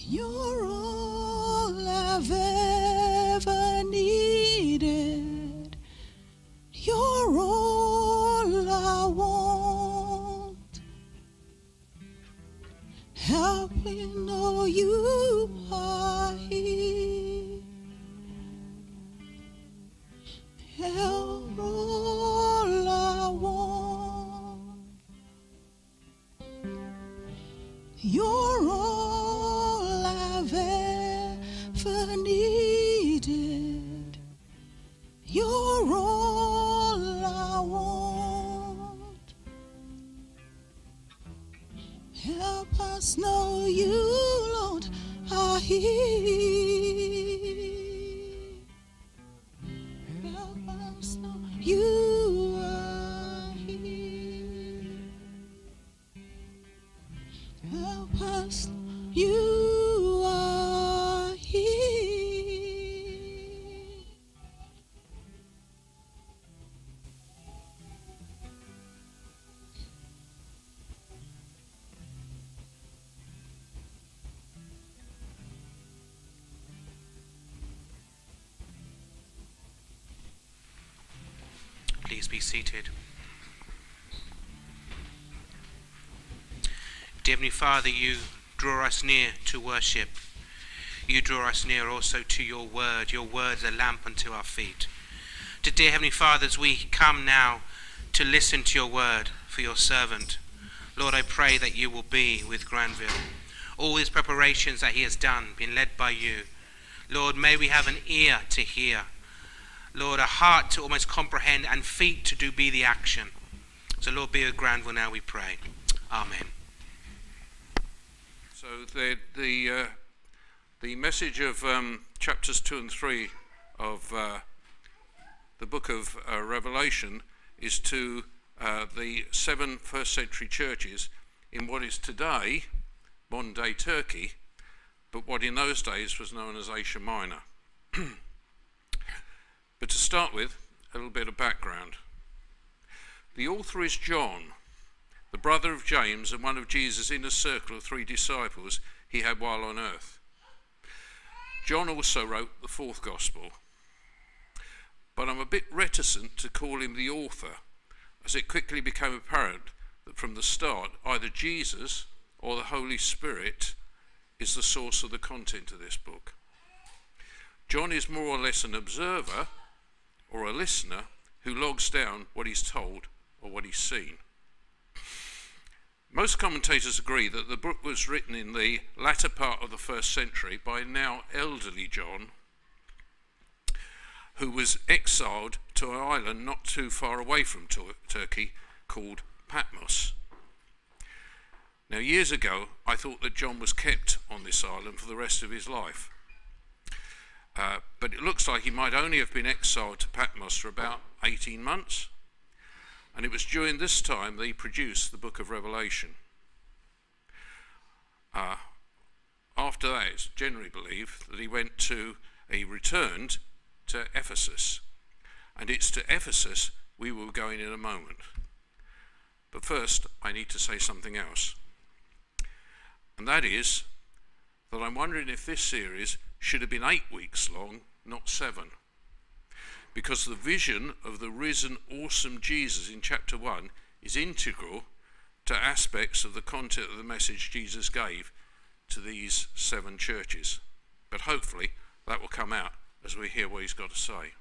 You're Please be seated. Dear Heavenly Father, you draw us near to worship. You draw us near also to your word. Your word is a lamp unto our feet. To dear Heavenly Father, as we come now to listen to your word for your servant, Lord, I pray that you will be with Granville. All his preparations that he has done, been led by you. Lord, may we have an ear to hear. Lord, a heart to almost comprehend and feet to do be the action. So, Lord, be with Granville now, we pray. Amen. So the the uh, the message of um, chapters two and three of uh, the book of uh, Revelation is to uh, the seven first century churches in what is today modern day Turkey, but what in those days was known as Asia Minor. but to start with, a little bit of background. The author is John, the brother of James and one of Jesus' inner circle of three disciples he had while on earth. John also wrote the fourth gospel, but I'm a bit reticent to call him the author, as it quickly became apparent that from the start, either Jesus or the Holy Spirit is the source of the content of this book. John is more or less an observer or a listener who logs down what he's told or what he's seen. Most commentators agree that the book was written in the latter part of the first century by now elderly John, who was exiled to an island not too far away from Tur- Turkey called Patmos. Now, years ago, I thought that John was kept on this island for the rest of his life. Uh, but it looks like he might only have been exiled to Patmos for about 18 months. And it was during this time that he produced the book of Revelation. Uh, after that, it's generally believed that he went to, he returned to Ephesus. And it's to Ephesus we will go in in a moment. But first, I need to say something else. And that is that I'm wondering if this series should have been eight weeks long, not seven because the vision of the risen, awesome Jesus in chapter 1 is integral to aspects of the content of the message Jesus gave to these seven churches. But hopefully that will come out as we hear what he's got to say.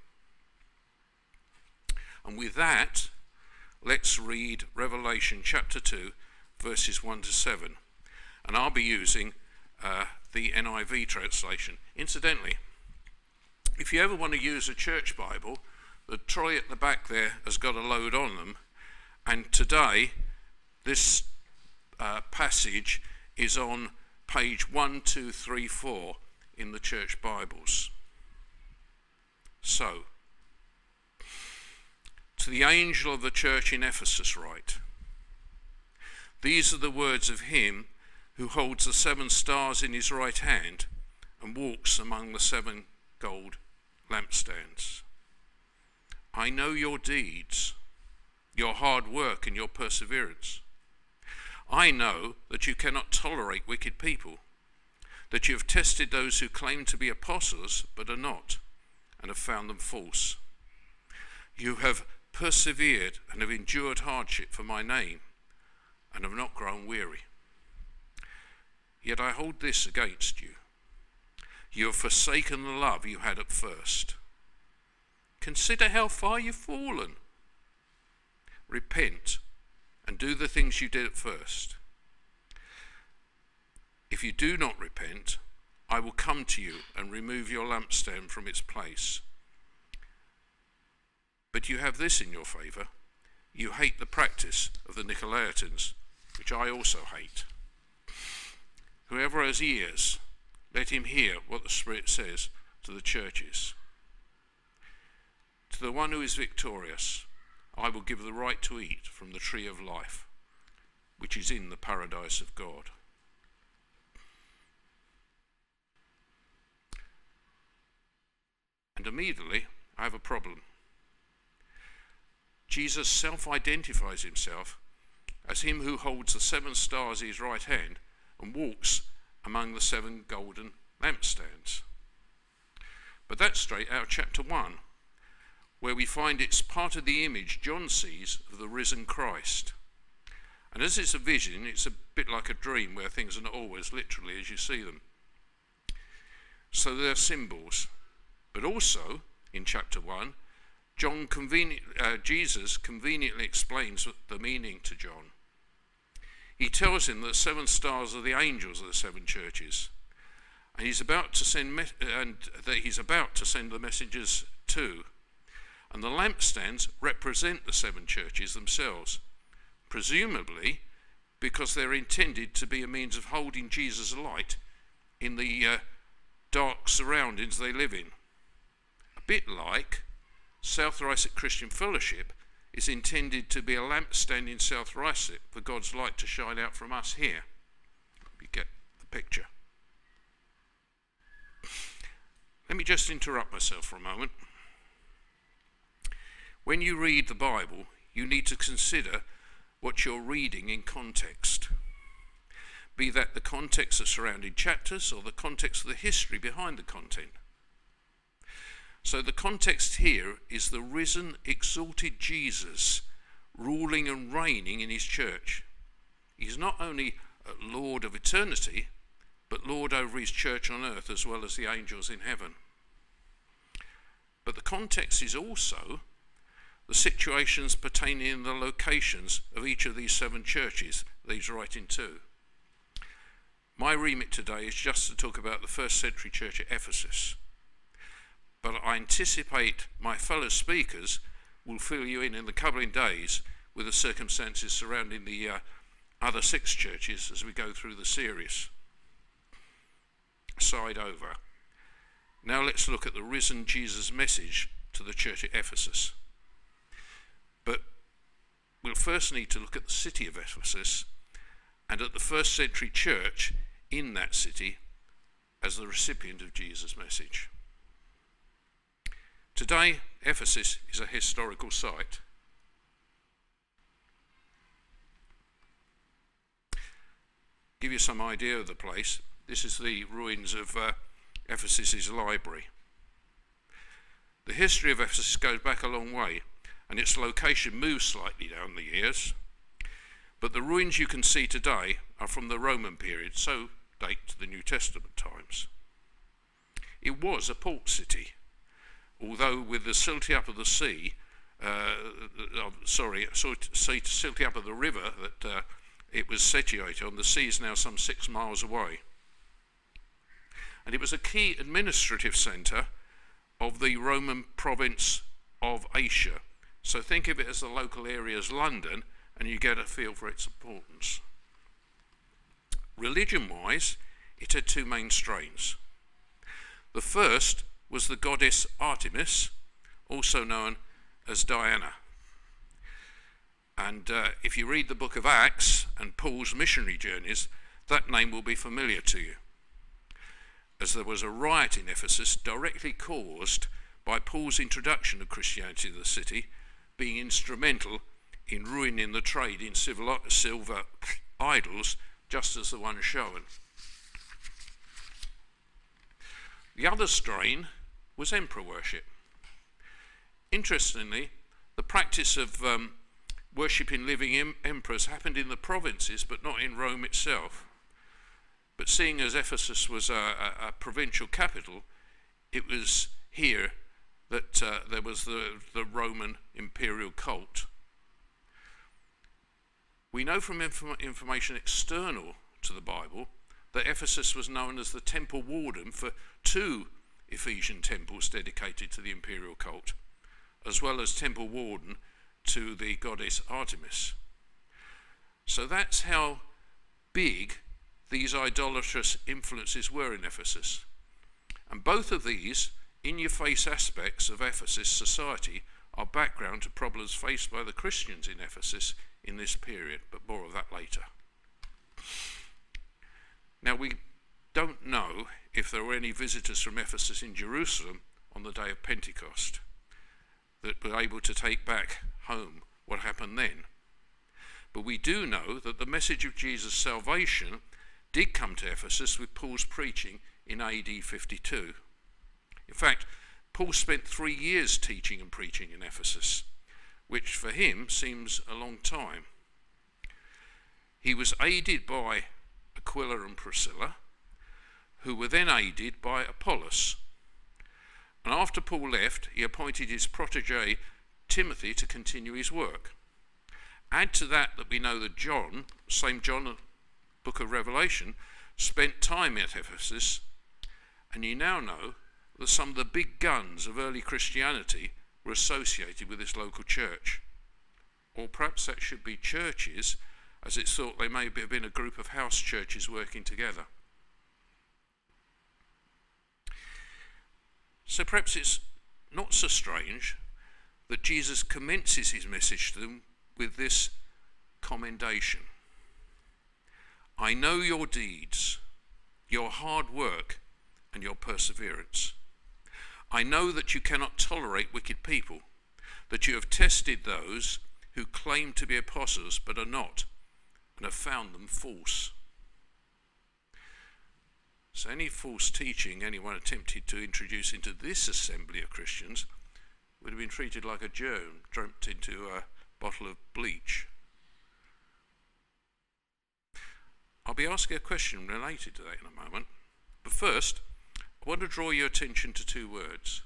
And with that, let's read Revelation chapter 2, verses 1 to 7. And I'll be using uh, the NIV translation. Incidentally, if you ever want to use a church Bible, the trolley at the back there has got a load on them. And today, this uh, passage is on page 1234 in the church Bibles. So, to the angel of the church in Ephesus, write These are the words of him who holds the seven stars in his right hand and walks among the seven gold lampstands. I know your deeds, your hard work, and your perseverance. I know that you cannot tolerate wicked people, that you have tested those who claim to be apostles but are not, and have found them false. You have persevered and have endured hardship for my name, and have not grown weary. Yet I hold this against you. You have forsaken the love you had at first. Consider how far you've fallen. Repent and do the things you did at first. If you do not repent, I will come to you and remove your lampstand from its place. But you have this in your favour you hate the practice of the Nicolaitans, which I also hate. Whoever has ears, let him hear what the Spirit says to the churches. To the one who is victorious, I will give the right to eat from the tree of life, which is in the paradise of God. And immediately, I have a problem. Jesus self identifies himself as him who holds the seven stars in his right hand and walks among the seven golden lampstands. But that's straight out of chapter 1, where we find it's part of the image John sees of the risen Christ. And as it's a vision, it's a bit like a dream where things are not always literally as you see them. So they're symbols. But also, in chapter 1, John uh, Jesus conveniently explains the meaning to John. He tells him that the seven stars are the angels of the seven churches, and he's about to send and that he's about to send the messengers to. And the lampstands represent the seven churches themselves, presumably because they're intended to be a means of holding Jesus' light in the uh, dark surroundings they live in. A bit like South Ruislip Christian Fellowship is intended to be a lampstand in South Ruislip for God's light to shine out from us here. You get the picture. Let me just interrupt myself for a moment. When you read the Bible, you need to consider what you're reading in context. Be that the context of surrounding chapters or the context of the history behind the content. So the context here is the risen, exalted Jesus ruling and reigning in his church. He's not only uh, Lord of eternity, but Lord over his church on earth as well as the angels in heaven. But the context is also the situations pertaining in the locations of each of these seven churches that he's writing to. My remit today is just to talk about the first century church at Ephesus but I anticipate my fellow speakers will fill you in in the coming days with the circumstances surrounding the uh, other six churches as we go through the series. Side over. Now let's look at the risen Jesus' message to the church at Ephesus. But we'll first need to look at the city of Ephesus and at the first century church in that city as the recipient of Jesus' message. Today, Ephesus is a historical site. Give you some idea of the place. This is the ruins of uh, Ephesus's library. The history of Ephesus goes back a long way, and its location moves slightly down the years. But the ruins you can see today are from the Roman period, so date to the New Testament times. It was a port city although with the silty up of the sea, uh, uh, sorry, silty up of the river that uh, it was situated on, the sea is now some six miles away. And it was a key administrative centre of the Roman province of Asia. So think of it as the local area as London, and you get a feel for its importance. Religion wise, it had two main strains. The first was the goddess Artemis, also known as Diana. And uh, if you read the book of Acts and Paul's missionary journeys, that name will be familiar to you. As there was a riot in Ephesus directly caused by Paul's introduction of Christianity to the city, being instrumental in ruining the trade in silver idols, just as the one shown. The other strain was emperor worship. Interestingly, the practice of um, worshipping living em- emperors happened in the provinces, but not in Rome itself. But seeing as Ephesus was a, a, a provincial capital, it was here that uh, there was the, the Roman imperial cult. We know from inform- information external to the Bible that Ephesus was known as the temple warden for two Ephesian temples dedicated to the imperial cult, as well as temple warden to the goddess Artemis. So that's how big these idolatrous influences were in Ephesus. And both of these in your face aspects of Ephesus society are background to problems faced by the Christians in Ephesus in this period, but more of that later. Now, we don't know if there were any visitors from Ephesus in Jerusalem on the day of Pentecost that were able to take back home what happened then. But we do know that the message of Jesus' salvation did come to Ephesus with Paul's preaching in AD 52. In fact, Paul spent three years teaching and preaching in Ephesus, which for him seems a long time. He was aided by Aquila and Priscilla, who were then aided by Apollos. And after Paul left, he appointed his protege Timothy to continue his work. Add to that that we know that John, same John, book of Revelation, spent time at Ephesus, and you now know that some of the big guns of early Christianity were associated with this local church. Or perhaps that should be churches, as it's thought they may have been a group of house churches working together. So perhaps it's not so strange that Jesus commences his message to them with this commendation I know your deeds, your hard work, and your perseverance. I know that you cannot tolerate wicked people, that you have tested those who claim to be apostles but are not, and have found them false. Any false teaching anyone attempted to introduce into this assembly of Christians would have been treated like a germ dumped into a bottle of bleach. I'll be asking a question related to that in a moment. But first, I want to draw your attention to two words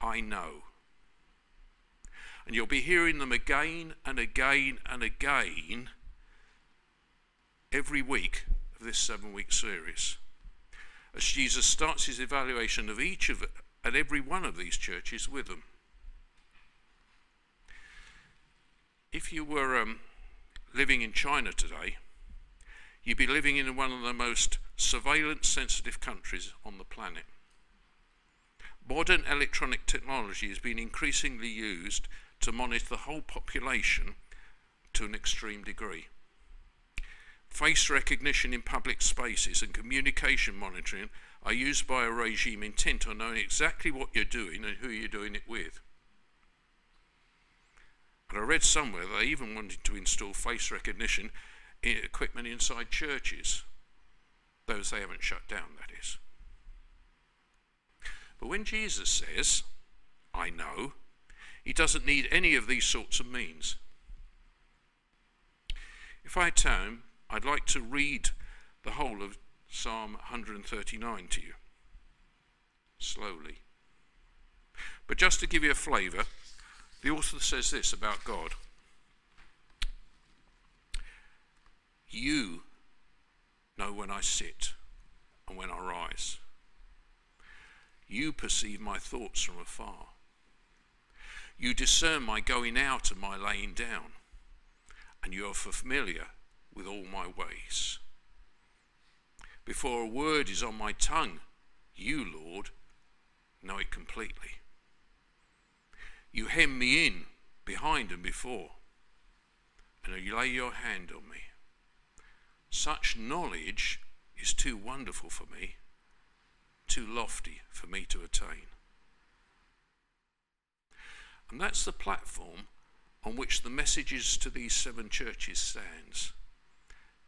I know. And you'll be hearing them again and again and again every week of this seven week series. As Jesus starts his evaluation of each of and every one of these churches with them. If you were um, living in China today, you'd be living in one of the most surveillance sensitive countries on the planet. Modern electronic technology has been increasingly used to monitor the whole population to an extreme degree. Face recognition in public spaces and communication monitoring are used by a regime intent on knowing exactly what you're doing and who you're doing it with. And I read somewhere they even wanted to install face recognition equipment inside churches. Those they haven't shut down, that is. But when Jesus says, I know, he doesn't need any of these sorts of means. If I time, I'd like to read the whole of Psalm 139 to you, slowly. But just to give you a flavour, the author says this about God You know when I sit and when I rise. You perceive my thoughts from afar. You discern my going out and my laying down, and you are familiar with all my ways. Before a word is on my tongue, you, Lord, know it completely. You hem me in behind and before, and you lay your hand on me. Such knowledge is too wonderful for me, too lofty for me to attain. And that's the platform on which the messages to these seven churches stands.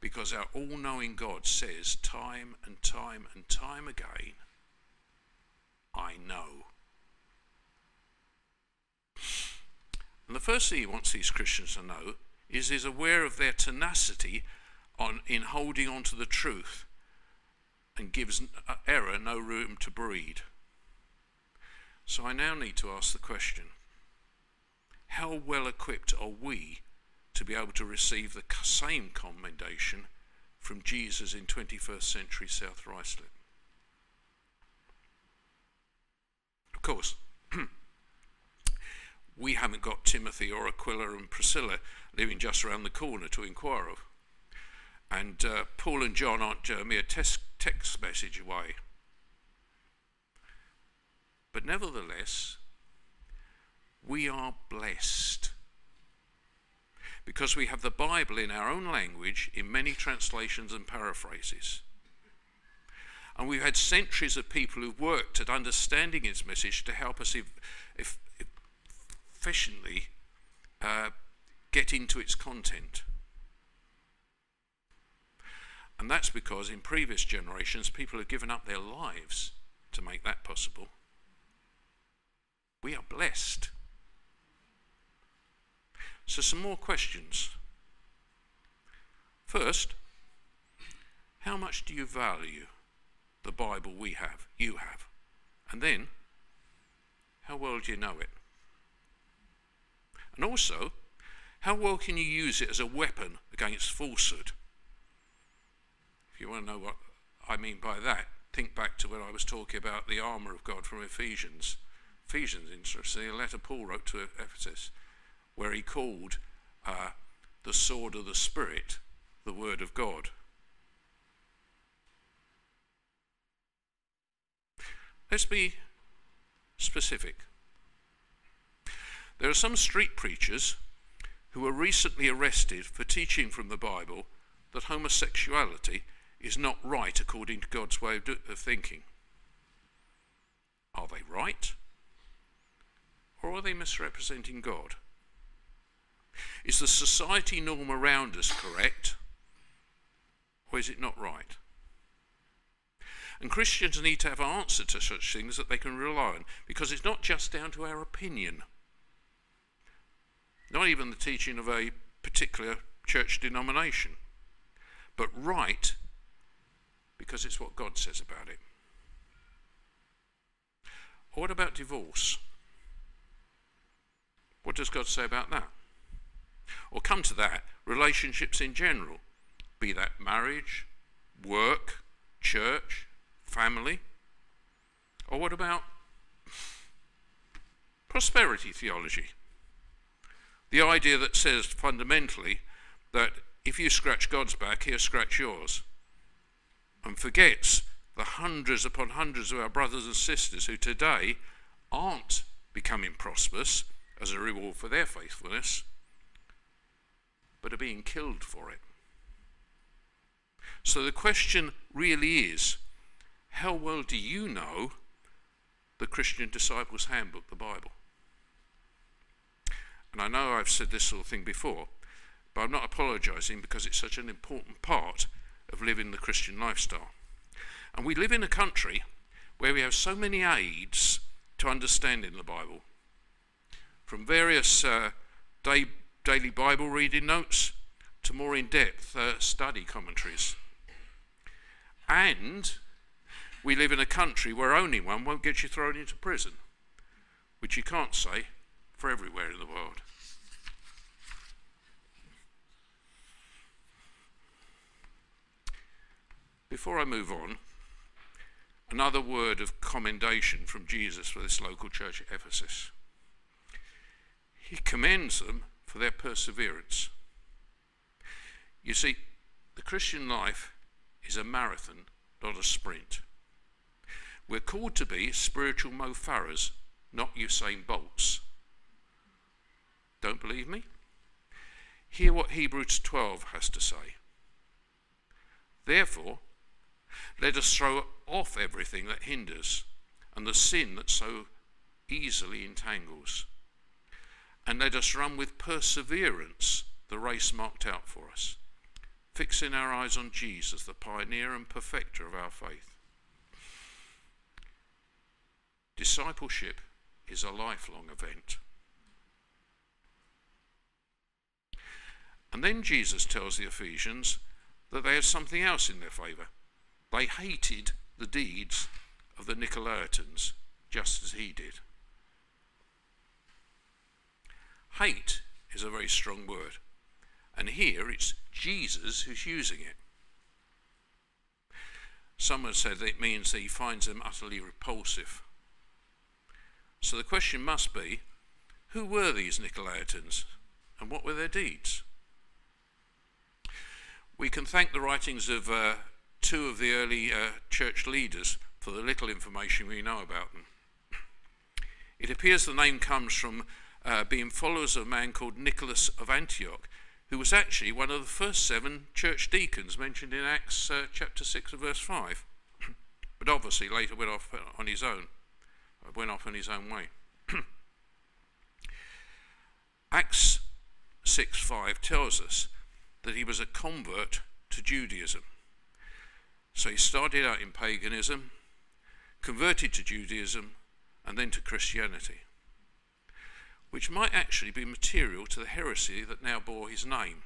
Because our all knowing God says time and time and time again, I know. And the first thing he wants these Christians to know is he's aware of their tenacity on, in holding on to the truth and gives uh, error no room to breed. So I now need to ask the question how well equipped are we to be able to receive the same commendation from Jesus in 21st century South Ruislip. Of course, we haven't got Timothy or Aquila and Priscilla living just around the corner to inquire of. And uh, Paul and John aren't uh, mere text, text message away. But nevertheless, we are blessed because we have the Bible in our own language in many translations and paraphrases. And we've had centuries of people who've worked at understanding its message to help us if, if, efficiently uh, get into its content. And that's because in previous generations, people have given up their lives to make that possible. We are blessed. So, some more questions. First, how much do you value the Bible we have, you have? And then, how well do you know it? And also, how well can you use it as a weapon against falsehood? If you want to know what I mean by that, think back to when I was talking about the armour of God from Ephesians. Ephesians, interestingly, a letter Paul wrote to Ephesus, where he called uh, the sword of the Spirit the Word of God. Let's be specific. There are some street preachers who were recently arrested for teaching from the Bible that homosexuality is not right according to God's way of, thinking. Are they right? Or are they misrepresenting God? Is the society norm around us correct? Or is it not right? And Christians need to have answers to such things that they can rely on because it's not just down to our opinion not even the teaching of a particular church denomination, but right because it's what God says about it. what about divorce? What does God say about that? Or come to that, relationships in general, be that marriage, work, church, family. Or what about prosperity theology? The idea that says fundamentally that if you scratch God's back, he'll scratch yours. And forgets the hundreds upon hundreds of our brothers and sisters who today aren't becoming prosperous as a reward for their faithfulness, but are being killed for it. So the question really is how well do you know the Christian Disciples Handbook, the Bible? And I know I've said this sort of thing before, but I'm not apologizing because it's such an important part of living the Christian lifestyle. And we live in a country where we have so many aids to understanding the Bible, from various uh, day, daily Bible reading notes to more in depth uh, study commentaries. And we live in a country where owning one won't get you thrown into prison, which you can't say for everywhere in the world. Before I move on, another word of commendation from Jesus for this local church at Ephesus. He commends them for their perseverance. You see, the Christian life is a marathon, not a sprint. We're called to be spiritual Mo Farahs, not Usain Bolts. Don't believe me? Hear what Hebrews 12 has to say. Therefore, let us throw off everything that hinders and the sin that so easily entangles. And let us run with perseverance the race marked out for us, fixing our eyes on Jesus, the pioneer and perfecter of our faith. Discipleship is a lifelong event. And then Jesus tells the Ephesians that they had something else in their favour. They hated the deeds of the Nicolaitans just as he did. Hate is a very strong word, and here it's Jesus who's using it. Someone said it means that he finds them utterly repulsive. So the question must be who were these Nicolaitans and what were their deeds? We can thank the writings of uh, two of the early uh, church leaders for the little information we know about them. It appears the name comes from uh, being followers of a man called Nicholas of Antioch, who was actually one of the first seven church deacons mentioned in Acts uh, chapter 6 and verse 5. but obviously later went off on his own, uh, went off in his own way. Acts 6 5 tells us that he was a convert to Judaism. So he started out in paganism, converted to Judaism, and then to Christianity, which might actually be material to the heresy that now bore his name.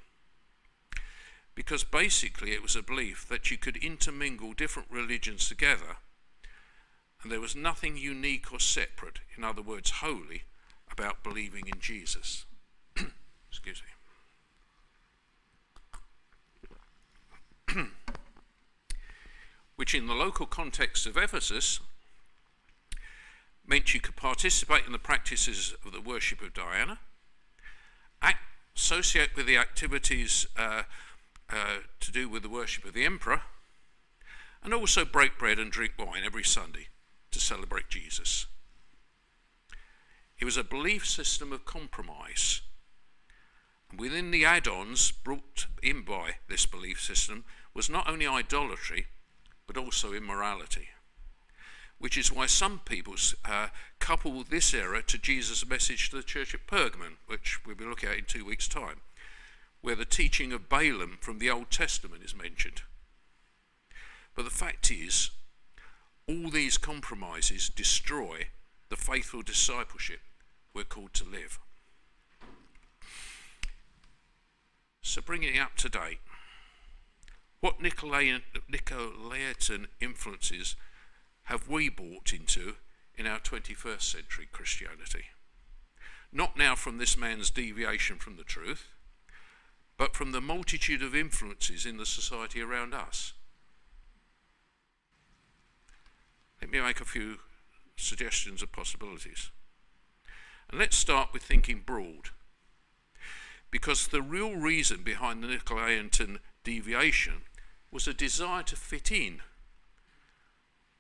Because basically it was a belief that you could intermingle different religions together and there was nothing unique or separate, in other words, holy, about believing in Jesus. Excuse me. Which, in the local context of Ephesus, meant you could participate in the practices of the worship of Diana, act, associate with the activities uh, uh, to do with the worship of the emperor, and also break bread and drink wine every Sunday to celebrate Jesus. It was a belief system of compromise. And within the add ons brought in by this belief system was not only idolatry, but also immorality which is why some people uh, couple this error to Jesus' message to the church at Pergamon, which we'll be looking at in two weeks' time, where the teaching of Balaam from the Old Testament is mentioned. But the fact is, all these compromises destroy the faithful discipleship we're called to live. So, bringing it up to date, what Nicolaitan influences have we bought into in our 21st century Christianity? Not now from this man's deviation from the truth, but from the multitude of influences in the society around us. Let me make a few suggestions of possibilities. And let's start with thinking broad. Because the real reason behind the Nicolaitan deviation was a desire to fit in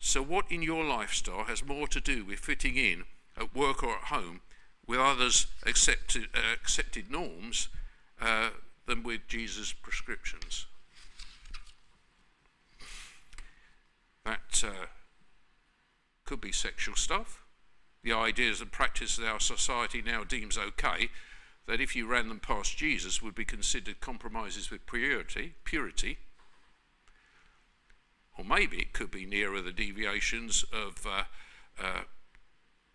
so, what in your lifestyle has more to do with fitting in at work or at home with others' accepted, uh, accepted norms uh, than with Jesus' prescriptions? That uh, could be sexual stuff. The ideas and practices that our society now deems okay, that if you ran them past Jesus would be considered compromises with purity, purity or maybe it could be nearer the deviations of uh, uh,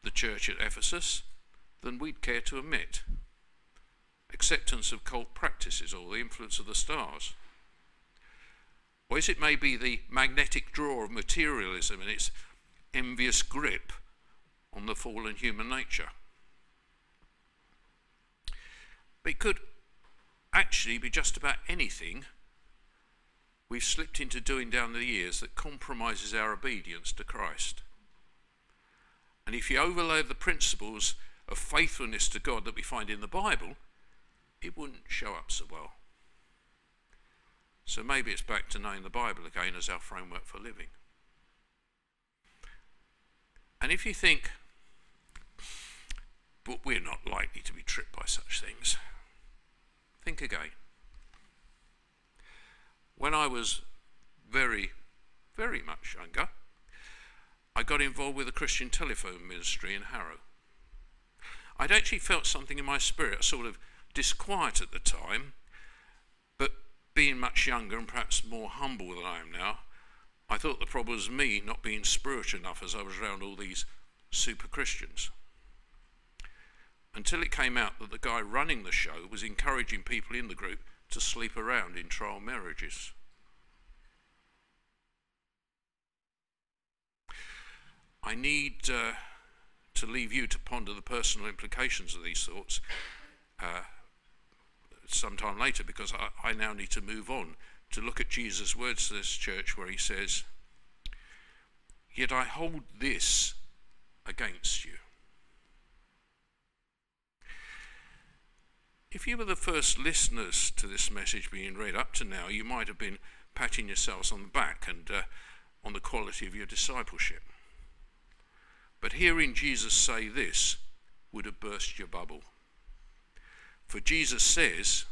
the church at Ephesus than we'd care to admit. Acceptance of cult practices or the influence of the stars. Or is it maybe the magnetic draw of materialism and its envious grip on the fallen human nature? It could actually be just about anything we've slipped into doing down the years that compromises our obedience to Christ. And if you overlay the principles of faithfulness to God that we find in the Bible, it wouldn't show up so well. So maybe it's back to knowing the Bible again as our framework for living. And if you think, but we're not likely to be tripped by such things, think again when I was very, very much younger, I got involved with a Christian telephone ministry in Harrow. I'd actually felt something in my spirit, sort of disquiet at the time, but being much younger and perhaps more humble than I am now, I thought the problem was me not being spiritual enough as I was around all these super Christians. Until it came out that the guy running the show was encouraging people in the group to sleep around in trial marriages. I need uh, to leave you to ponder the personal implications of these thoughts uh, sometime later because I, I now need to move on to look at Jesus' words to this church where he says, Yet I hold this against you. If you were the first listeners to this message being read up to now, you might have been patting yourselves on the back and uh, on the quality of your discipleship. But hearing Jesus say this would have burst your bubble. For Jesus says,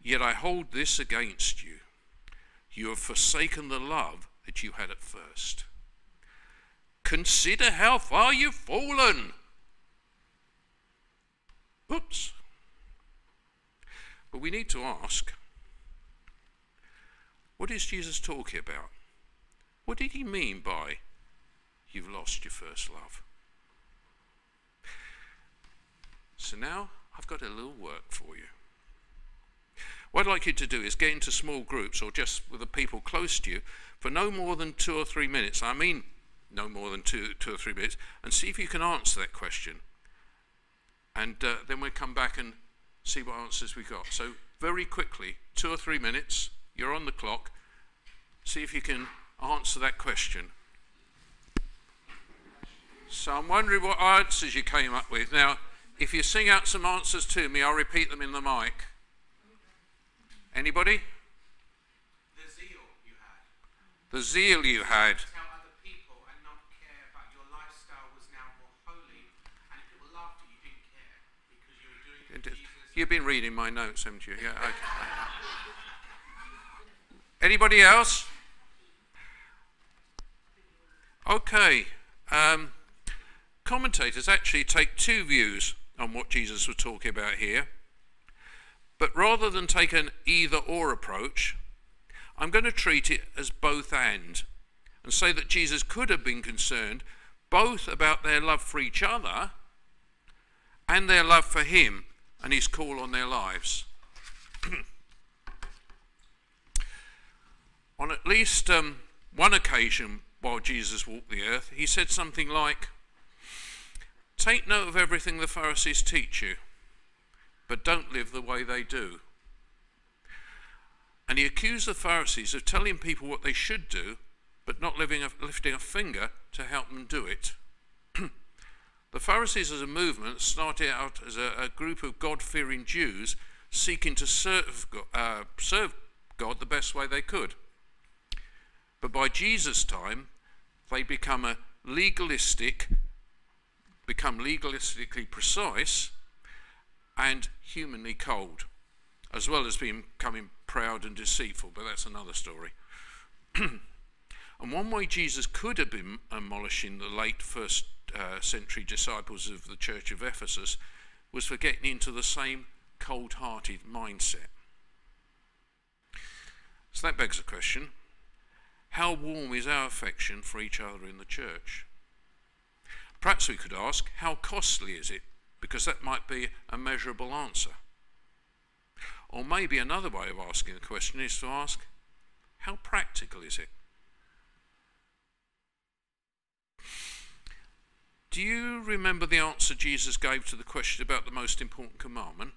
Yet I hold this against you. You have forsaken the love that you had at first. Consider how far you've fallen. Oops. But we need to ask what is Jesus talking about? What did he mean by you've lost your first love? So now I've got a little work for you. What I'd like you to do is get into small groups or just with the people close to you for no more than two or three minutes. I mean, no more than two, two or three minutes, and see if you can answer that question. And uh, then we'll come back and see what answers we got. So, very quickly, two or three minutes, you're on the clock. See if you can answer that question. So, I'm wondering what answers you came up with. Now, if you sing out some answers to me, I'll repeat them in the mic. Anybody? The zeal you had. The zeal you had. Tell other people and not care about your lifestyle was now more holy. And if people laughed at you, you didn't care because you were doing it for Jesus. You've been reading my notes, haven't you? Yeah. Okay. Anybody else? Okay. Um, commentators actually take two views on what Jesus was talking about here. But rather than take an either or approach, I'm going to treat it as both and and say that Jesus could have been concerned both about their love for each other and their love for him and his call on their lives. on at least um, one occasion while Jesus walked the earth, he said something like, Take note of everything the Pharisees teach you, but don't live the way they do. And he accused the Pharisees of telling people what they should do, but not a, lifting a finger to help them do it. The Pharisees, as a movement, started out as a, a group of God fearing Jews seeking to serve God, uh, serve God the best way they could. But by Jesus' time, they become a legalistic, become legalistically precise and humanly cold, as well as becoming proud and deceitful, but that's another story. and one way Jesus could have been demolishing the late first uh, century disciples of the church of Ephesus was for getting into the same cold hearted mindset. So that begs the question how warm is our affection for each other in the church? Perhaps we could ask, how costly is it? Because that might be a measurable answer. Or maybe another way of asking the question is to ask, how practical is it? Do you remember the answer Jesus gave to the question about the most important commandment?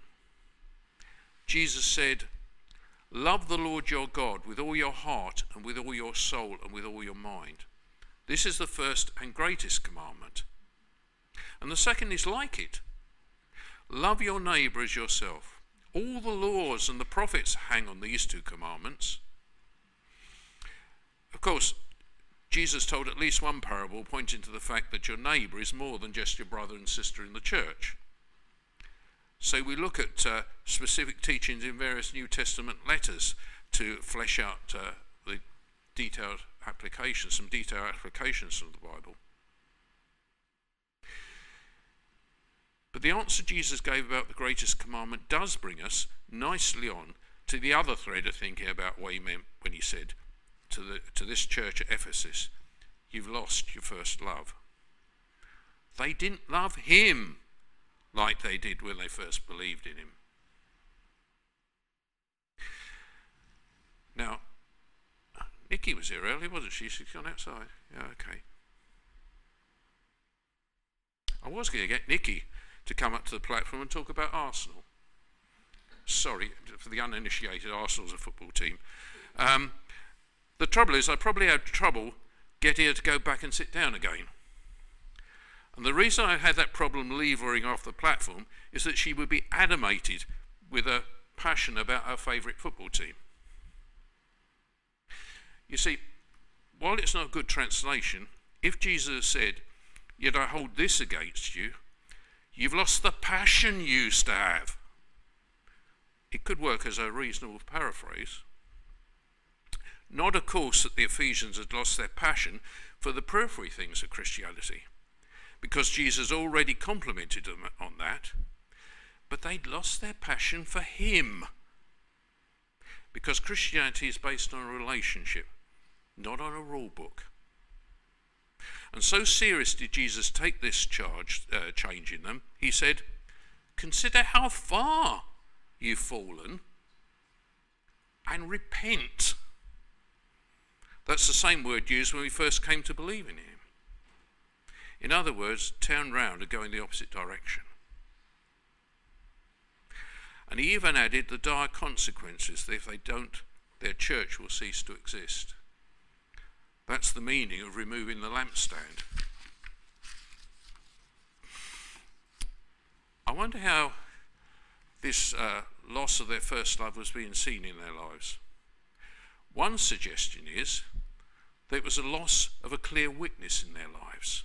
Jesus said, Love the Lord your God with all your heart and with all your soul and with all your mind. This is the first and greatest commandment. And the second is like it love your neighbour as yourself. All the laws and the prophets hang on these two commandments. Of course, Jesus told at least one parable pointing to the fact that your neighbour is more than just your brother and sister in the church. So we look at uh, specific teachings in various New Testament letters to flesh out uh, the detailed applications, some detailed applications of the Bible. But the answer Jesus gave about the greatest commandment does bring us nicely on to the other thread of thinking about what he meant when he said to, the, to this church at Ephesus, You've lost your first love. They didn't love him like they did when they first believed in him. Now, Nikki was here earlier, wasn't she? She's gone outside. Yeah, okay. I was going to get Nikki to come up to the platform and talk about Arsenal. Sorry for the uninitiated, Arsenal's a football team. Um, the trouble is, I probably had trouble get her to go back and sit down again. And the reason I had that problem levering off the platform is that she would be animated with a passion about her favourite football team. You see, while it's not a good translation, if Jesus said, Yet I hold this against you, you've lost the passion you used to have. It could work as a reasonable paraphrase. Not, of course, that the Ephesians had lost their passion for the periphery things of Christianity, because Jesus already complimented them on that, but they'd lost their passion for Him. Because Christianity is based on a relationship, not on a rule book. And so serious did Jesus take this charge, uh, change in them, he said, Consider how far you've fallen and repent. That's the same word used when we first came to believe in him. In other words, turn round and go in the opposite direction. And he even added the dire consequences that if they don't, their church will cease to exist. That's the meaning of removing the lampstand. I wonder how this uh, loss of their first love was being seen in their lives. One suggestion is it was a loss of a clear witness in their lives.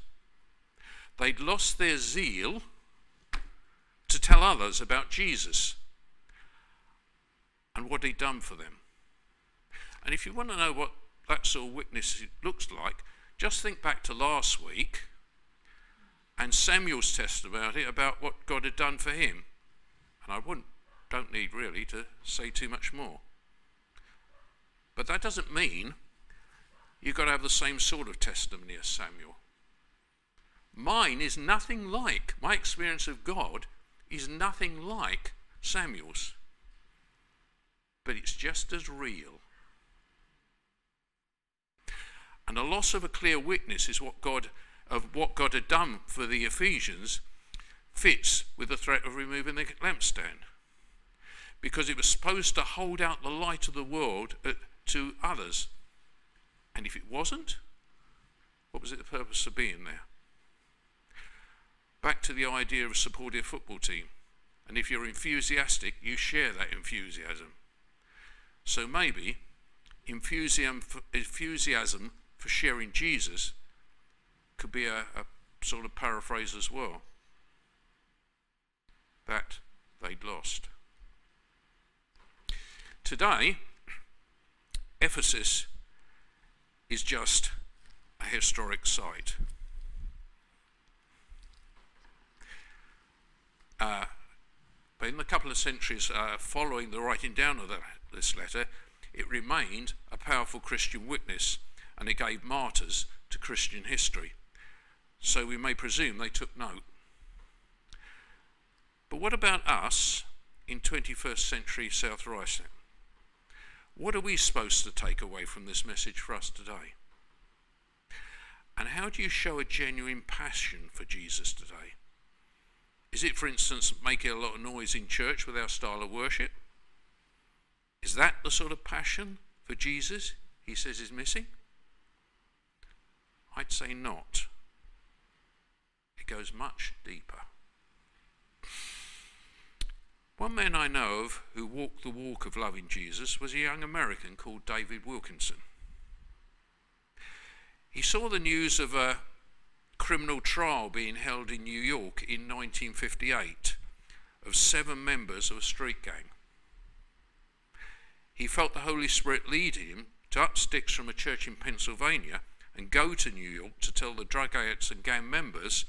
They'd lost their zeal to tell others about Jesus and what he'd done for them. And if you want to know what that sort of witness looks like, just think back to last week and Samuel's testimony about what God had done for him. And I wouldn't, don't need really to say too much more. But that doesn't mean you've got to have the same sort of testimony as Samuel. Mine is nothing like, my experience of God is nothing like Samuel's. But it's just as real. And a loss of a clear witness is what God of what God had done for the Ephesians fits with the threat of removing the lampstand. Because it was supposed to hold out the light of the world uh, to others. And if it wasn't, what was it the purpose of being there? Back to the idea of supporting a football team. And if you're enthusiastic, you share that enthusiasm. So maybe enthusiasm for, enthusiasm for sharing Jesus could be a, a sort of paraphrase as well. That they'd lost. Today, Ephesus is just a historic site. Uh, but in the couple of centuries uh, following the writing down of this letter, it remained a powerful Christian witness and it gave martyrs to Christian history. So we may presume they took note. But what about us in 21st century South Ruislip? What are we supposed to take away from this message for us today? And how do you show a genuine passion for Jesus today? Is it, for instance, making a lot of noise in church with our style of worship? Is that the sort of passion for Jesus he says is missing? I'd say not. It goes much deeper. One man I know of who walked the walk of loving Jesus was a young American called David Wilkerson. He saw the news of a criminal trial being held in New York in 1958 of seven members of a street gang. He felt the Holy Spirit lead him to up sticks from a church in Pennsylvania and go to New York to tell the drug addicts and gang members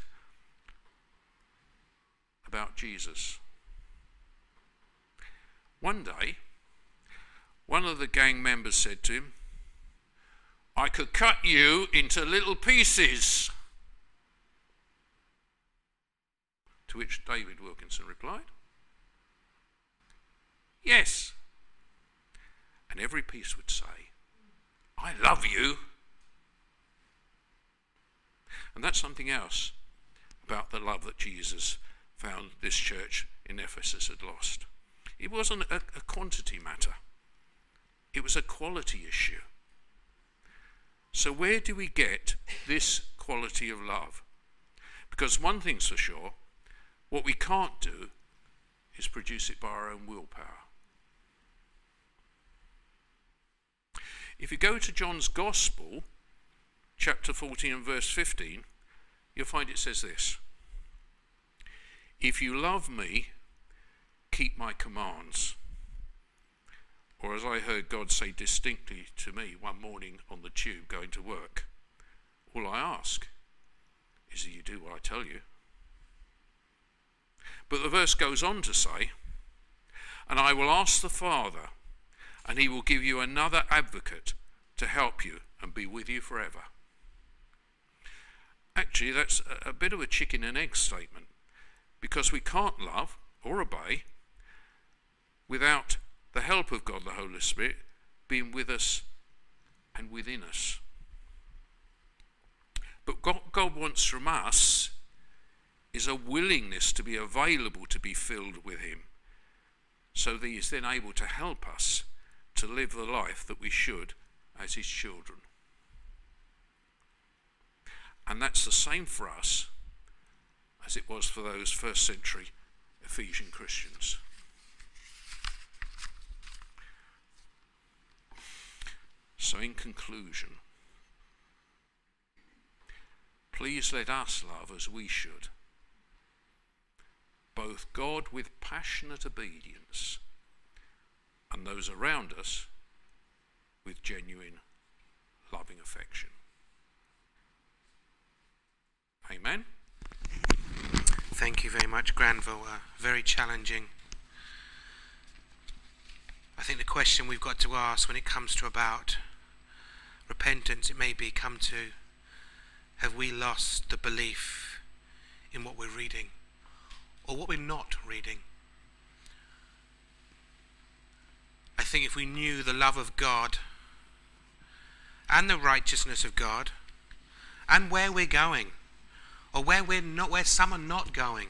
about Jesus. One day, one of the gang members said to him, I could cut you into little pieces. To which David Wilkerson replied, Yes. And every piece would say, I love you. And that's something else about the love that Jesus found this church in Ephesus had lost. It wasn't a, a quantity matter, it was a quality issue. So, where do we get this quality of love? Because one thing's for sure what we can't do is produce it by our own willpower. If you go to John's Gospel, chapter 14 and verse 15, you'll find it says this If you love me, keep my commands. Or as I heard God say distinctly to me one morning on the tube going to work, all I ask is that you do what I tell you. But the verse goes on to say, And I will ask the Father, and he will give you another advocate to help you and be with you forever. Actually, that's a, bit of a chicken and egg statement because we can't love or obey without the help of God the Holy Spirit being with us and within us. But what God wants from us is a willingness to be available to be filled with Him so that He is then able to help us to live the life that we should as His children. And that's the same for us as it was for those first century Ephesian Christians. So, in conclusion, please let us love as we should, both God with passionate obedience and those around us with genuine loving affection. Amen. Thank you very much, Granville. Uh, very challenging. I think the question we've got to ask when it comes to about repentance, it may be come to have we lost the belief in what we're reading or what we're not reading? I think if we knew the love of God and the righteousness of God and where we're going or where we're not where some are not going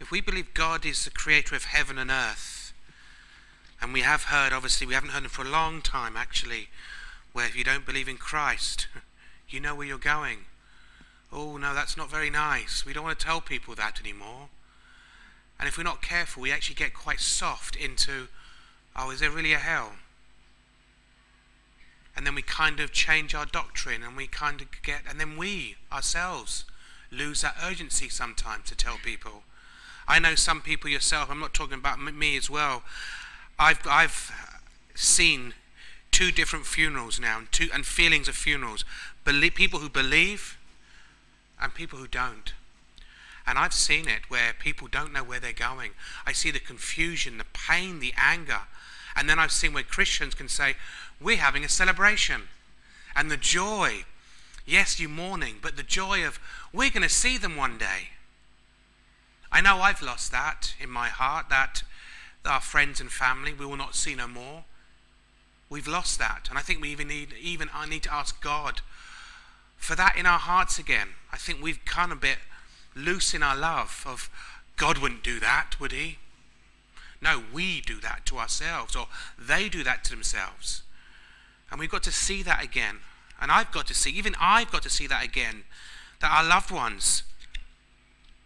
if we believe God is the creator of heaven and earth and we have heard obviously we haven't heard him for a long time actually where if you don't believe in Christ you know where you're going. Oh no that's not very nice. We don't want to tell people that anymore. And if we're not careful we actually get quite soft into oh is there really a hell? And then we kind of change our doctrine and we kind of get and then we ourselves lose that urgency sometimes to tell people. I know some people yourself i'm not talking about me as well i've i've seen two different funerals now and two and feelings of funerals believe, people who believe and people who don't and I've seen it where people don't know where they're going. I see the confusion, the pain, the anger. And then I've seen where Christians can say, we're having a celebration. And the joy, yes, you're mourning, but the joy of we're going to see them one day. I know I've lost that in my heart, that our friends and family we will not see no more. We've lost that. And I think we even need, even I need to ask God for that in our hearts again. I think we've kind of a bit loose in our love of God wouldn't do that, would he? No, we do that to ourselves, or they do that to themselves. And we've got to see that again. And I've got to see, even I've got to see that again, that our loved ones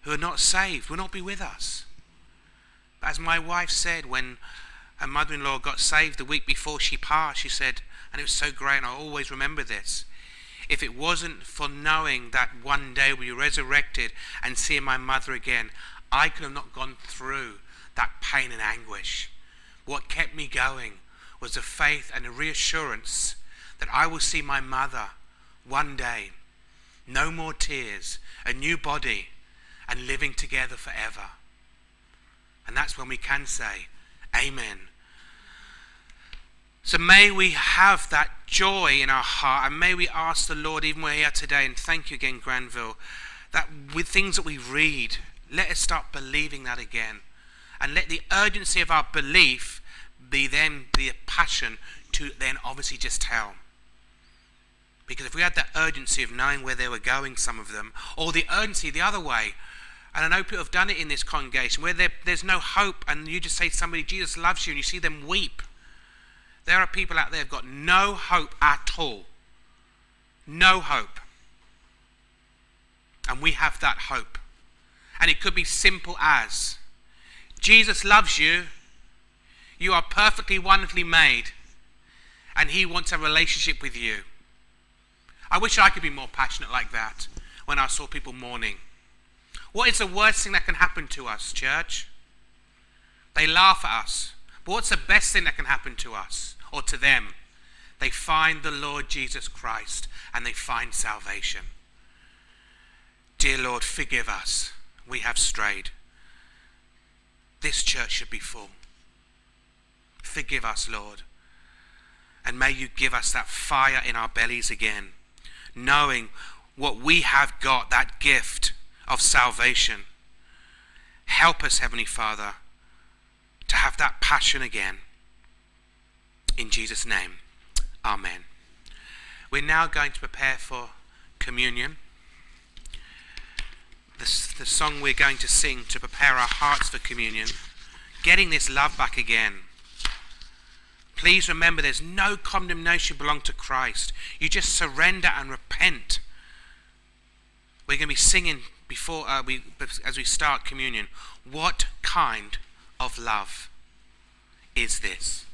who are not saved will not be with us. As my wife said when her mother in law got saved the week before she passed, she said, and it was so great, and I always remember this. If it wasn't for knowing that one day we resurrected and seeing my mother again, I could have not gone through that pain and anguish. What kept me going was the faith and the reassurance that I will see my mother one day. No more tears, a new body, and living together forever. And that's when we can say, Amen. So may we have that joy in our heart, and may we ask the Lord, even where we're today, and thank you again, Granville, that with things that we read, let us start believing that again. And let the urgency of our belief be then the passion to then obviously just tell. Because if we had that urgency of knowing where they were going, some of them, or the urgency the other way, and I know people have done it in this congregation where there's no hope, and you just say to somebody, Jesus loves you, and you see them weep. There are people out there who've got no hope at all. no hope. And we have that hope. And it could be simple as Jesus loves you. You are perfectly, wonderfully made. And he wants a relationship with you. I wish I could be more passionate like that when I saw people mourning. What is the worst thing that can happen to us, church? They laugh at us. But what's the best thing that can happen to us or to them? They find the Lord Jesus Christ and they find salvation. Dear Lord, forgive us. We have strayed. This church should be full. Forgive us, Lord. And may you give us that fire in our bellies again, knowing what we have got, that gift of salvation. Help us, Heavenly Father, to have that passion again. In Jesus' name, Amen. We're now going to prepare for communion. The, the song we're going to sing to prepare our hearts for communion, getting this love back again. Please remember there's no condemnation belong to Christ. You just surrender and repent. We're going to be singing before uh, we as we start communion. What kind of love is this?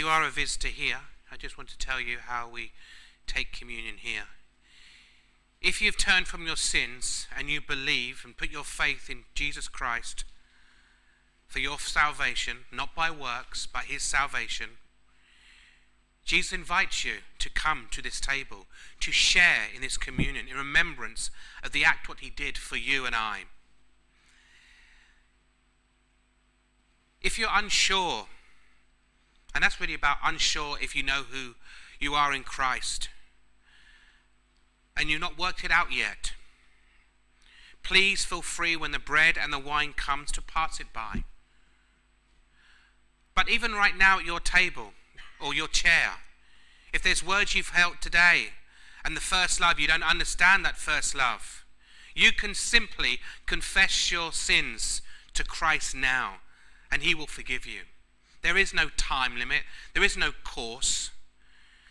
You are a visitor here, I just want to tell you how we take communion here. If you've turned from your sins and you believe and put your faith in Jesus Christ for your salvation, not by works, but his salvation, Jesus invites you to come to this table, to share in this communion in remembrance of the act what he did for you and I. If you're unsure, and that's really about unsure if you know who you are in Christ, and you've not worked it out yet, please feel free when the bread and the wine comes to pass it by. But even right now at your table or your chair, if there's words you've held today and the first love, you don't understand that first love, you can simply confess your sins to Christ now and He will forgive you. There is no time limit, there is no course.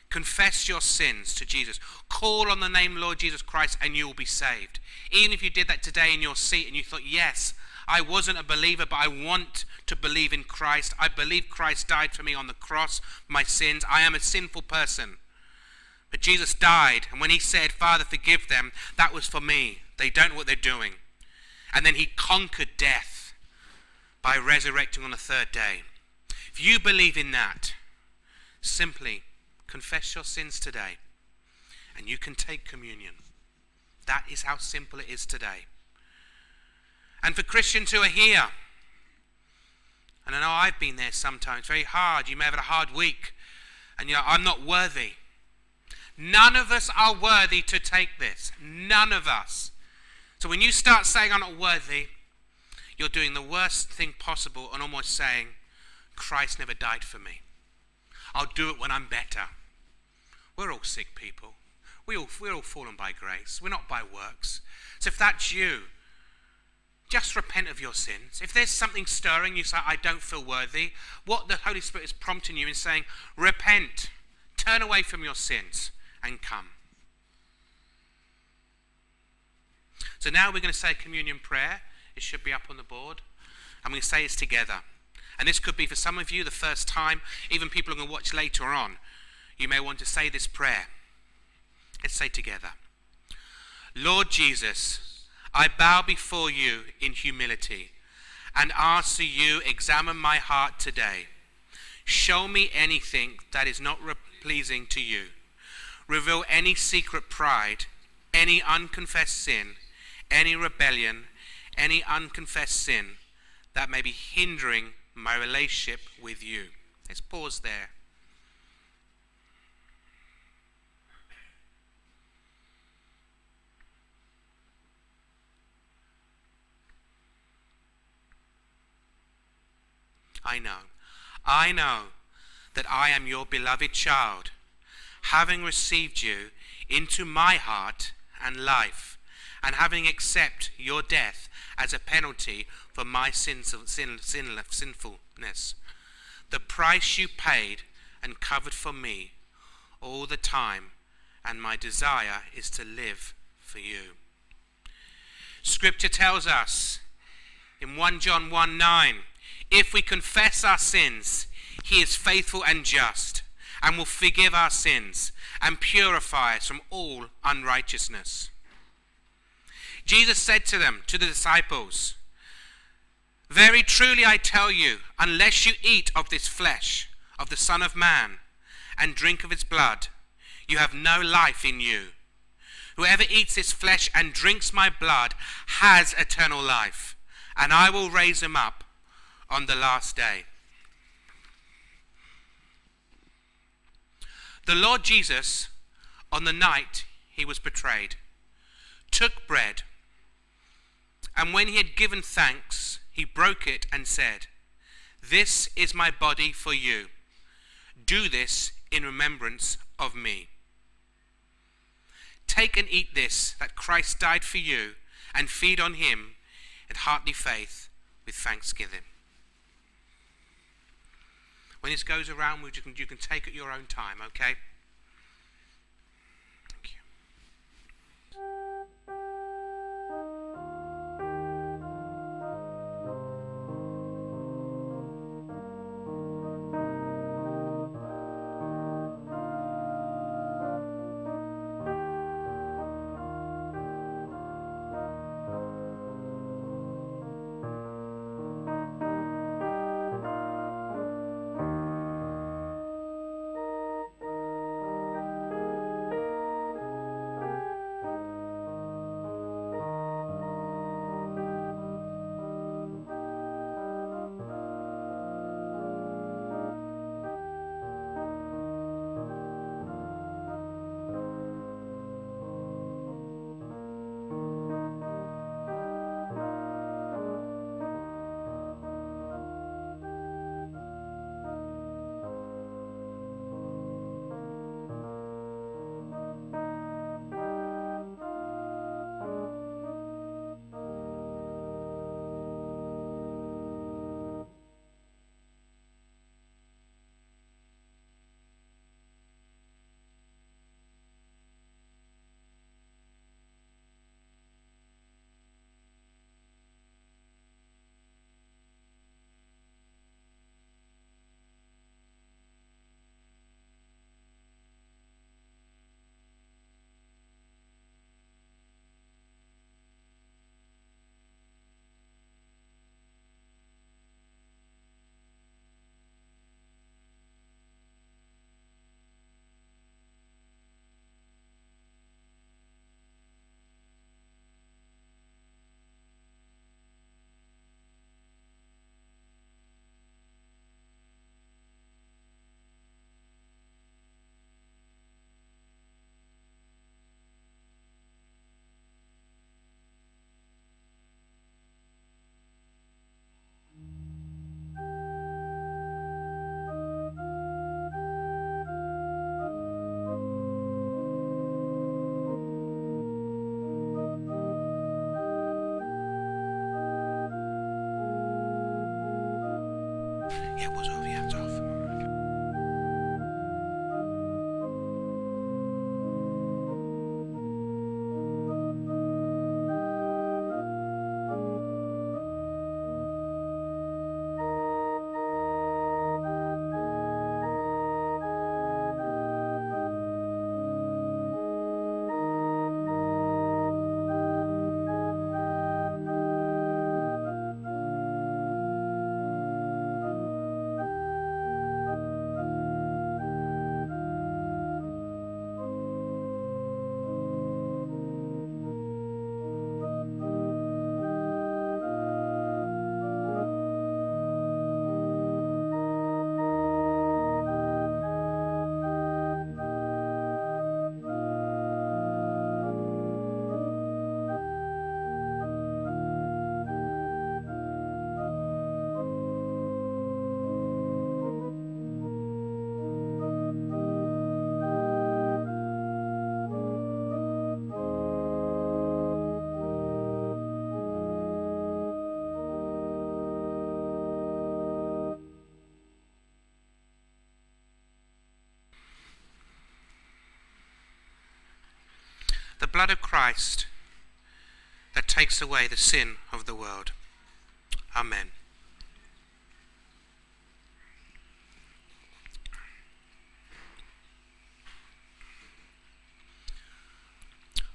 Confess your sins to Jesus. Call on the name Lord Jesus Christ and you will be saved. Even if you did that today in your seat and you thought, yes, I wasn't a believer, but I want to believe in Christ. I believe Christ died for me on the cross, for my sins. I am a sinful person. But Jesus died, and when he said, Father, forgive them, that was for me. They don't know what they're doing. And then he conquered death by resurrecting on the third day. If you believe in that, simply confess your sins today, and you can take communion. That is how simple it is today. And for Christians who are here, and I know I've been there sometimes, very hard. You may have had a hard week, and you know, I'm not worthy. None of us are worthy to take this. None of us. So when you start saying, I'm not worthy, you're doing the worst thing possible and almost saying, Christ never died for me. I'll do it when I'm better. We're all sick people. We all, we're all fallen by grace. We're not by works. So if that's you, just repent of your sins. If there's something stirring, you say, I don't feel worthy, what the Holy Spirit is prompting you is saying, repent, turn away from your sins, and come. So now we're going to say communion prayer. It should be up on the board. Going to say this together. And this could be for some of you the first time, even people who are going to watch later on. You may want to say this prayer. Let's say together Lord Jesus, I bow before you in humility and ask that you examine my heart today. Show me anything that is not pleasing to you. Reveal any secret pride, any unconfessed sin, any rebellion, any unconfessed sin that may be hindering my relationship with you. Let's pause there. I know. I know that I am your beloved child, having received you into my heart and life, and having accepted your death as a penalty for my sins, sin, sin, sinfulness. The price you paid and covered for me all the time, and my desire is to live for you. Scripture tells us in 1 John 1 9, if we confess our sins, he is faithful and just and will forgive our sins and purify us from all unrighteousness. Jesus said to them, to the disciples, Very truly I tell you, unless you eat of this flesh of the Son of Man and drink of his blood, you have no life in you. Whoever eats this flesh and drinks my blood has eternal life, and I will raise him up on the last day. The Lord Jesus, on the night he was betrayed, took bread, and when he had given thanks, he broke it and said, This is my body for you. Do this in remembrance of me. Take and eat this, that Christ died for you, and feed on him in hearty faith with thanksgiving. When this goes around, you can, you can take at your own time, okay? Yeah, it was off. The blood of Christ that takes away the sin of the world. Amen.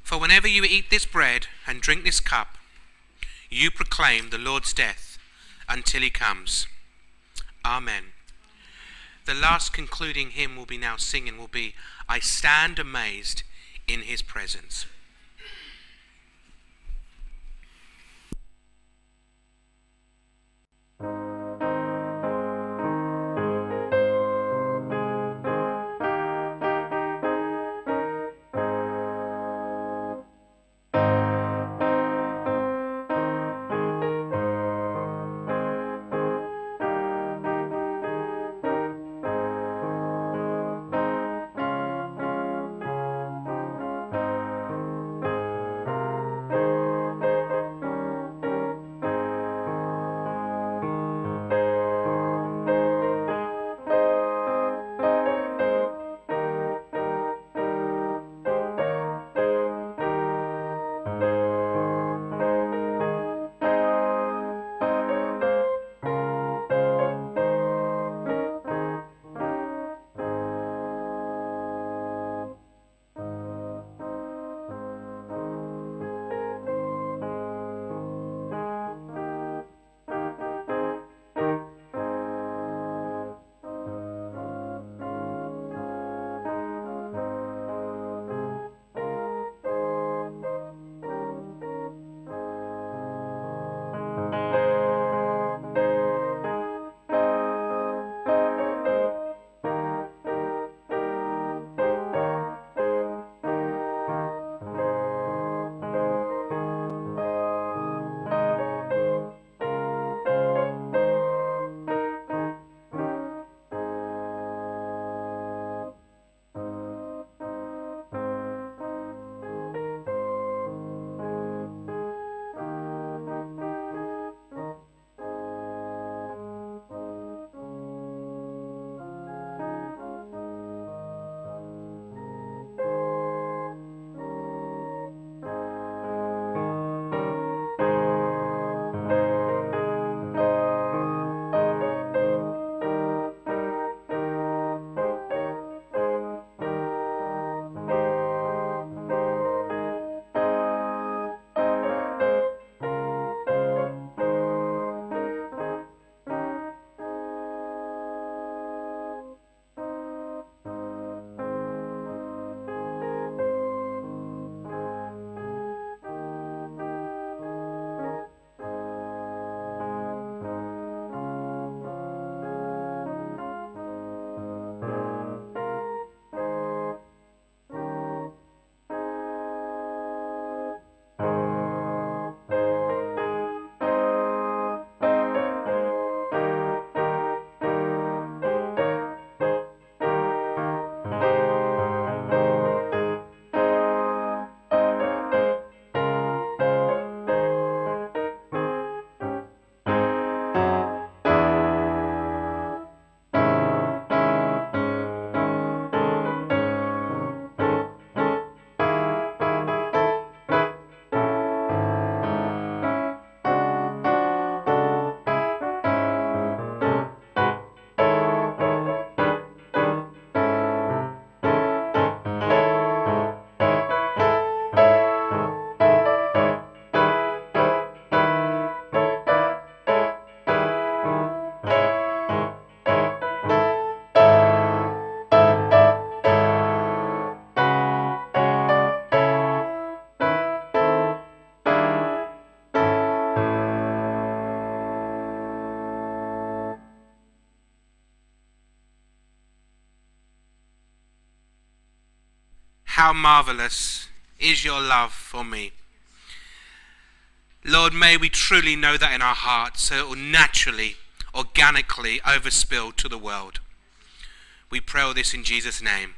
For whenever you eat this bread and drink this cup, you proclaim the Lord's death until he comes. Amen. The last concluding hymn we'll be now singing will be I Stand Amazed in His Presence. Marvelous is your love for me. Lord, may we truly know that in our hearts so it will naturally, organically overspill to the world. We pray all this in Jesus' name.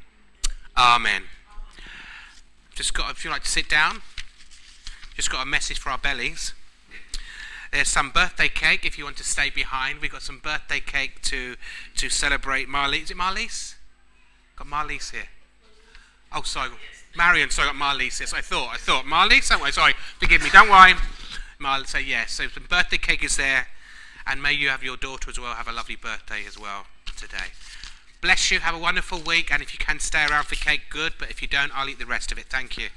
Amen. Just got, if you'd like to sit down, just got a message for our bellies. There's some birthday cake if you want to stay behind. We've got some birthday cake to to celebrate Marlise. Is it Marlise? Got Marlise here. Oh, sorry. Marion, sorry, Marlise here. I thought, I thought. Marlise? Don't worry, sorry. Forgive me. Don't worry. Marlise, say yes. So some birthday cake is there. And may you have your daughter as well have a lovely birthday as well today. Bless you. Have a wonderful week. And if you can stay around for cake, good. But if you don't, I'll eat the rest of it. Thank you.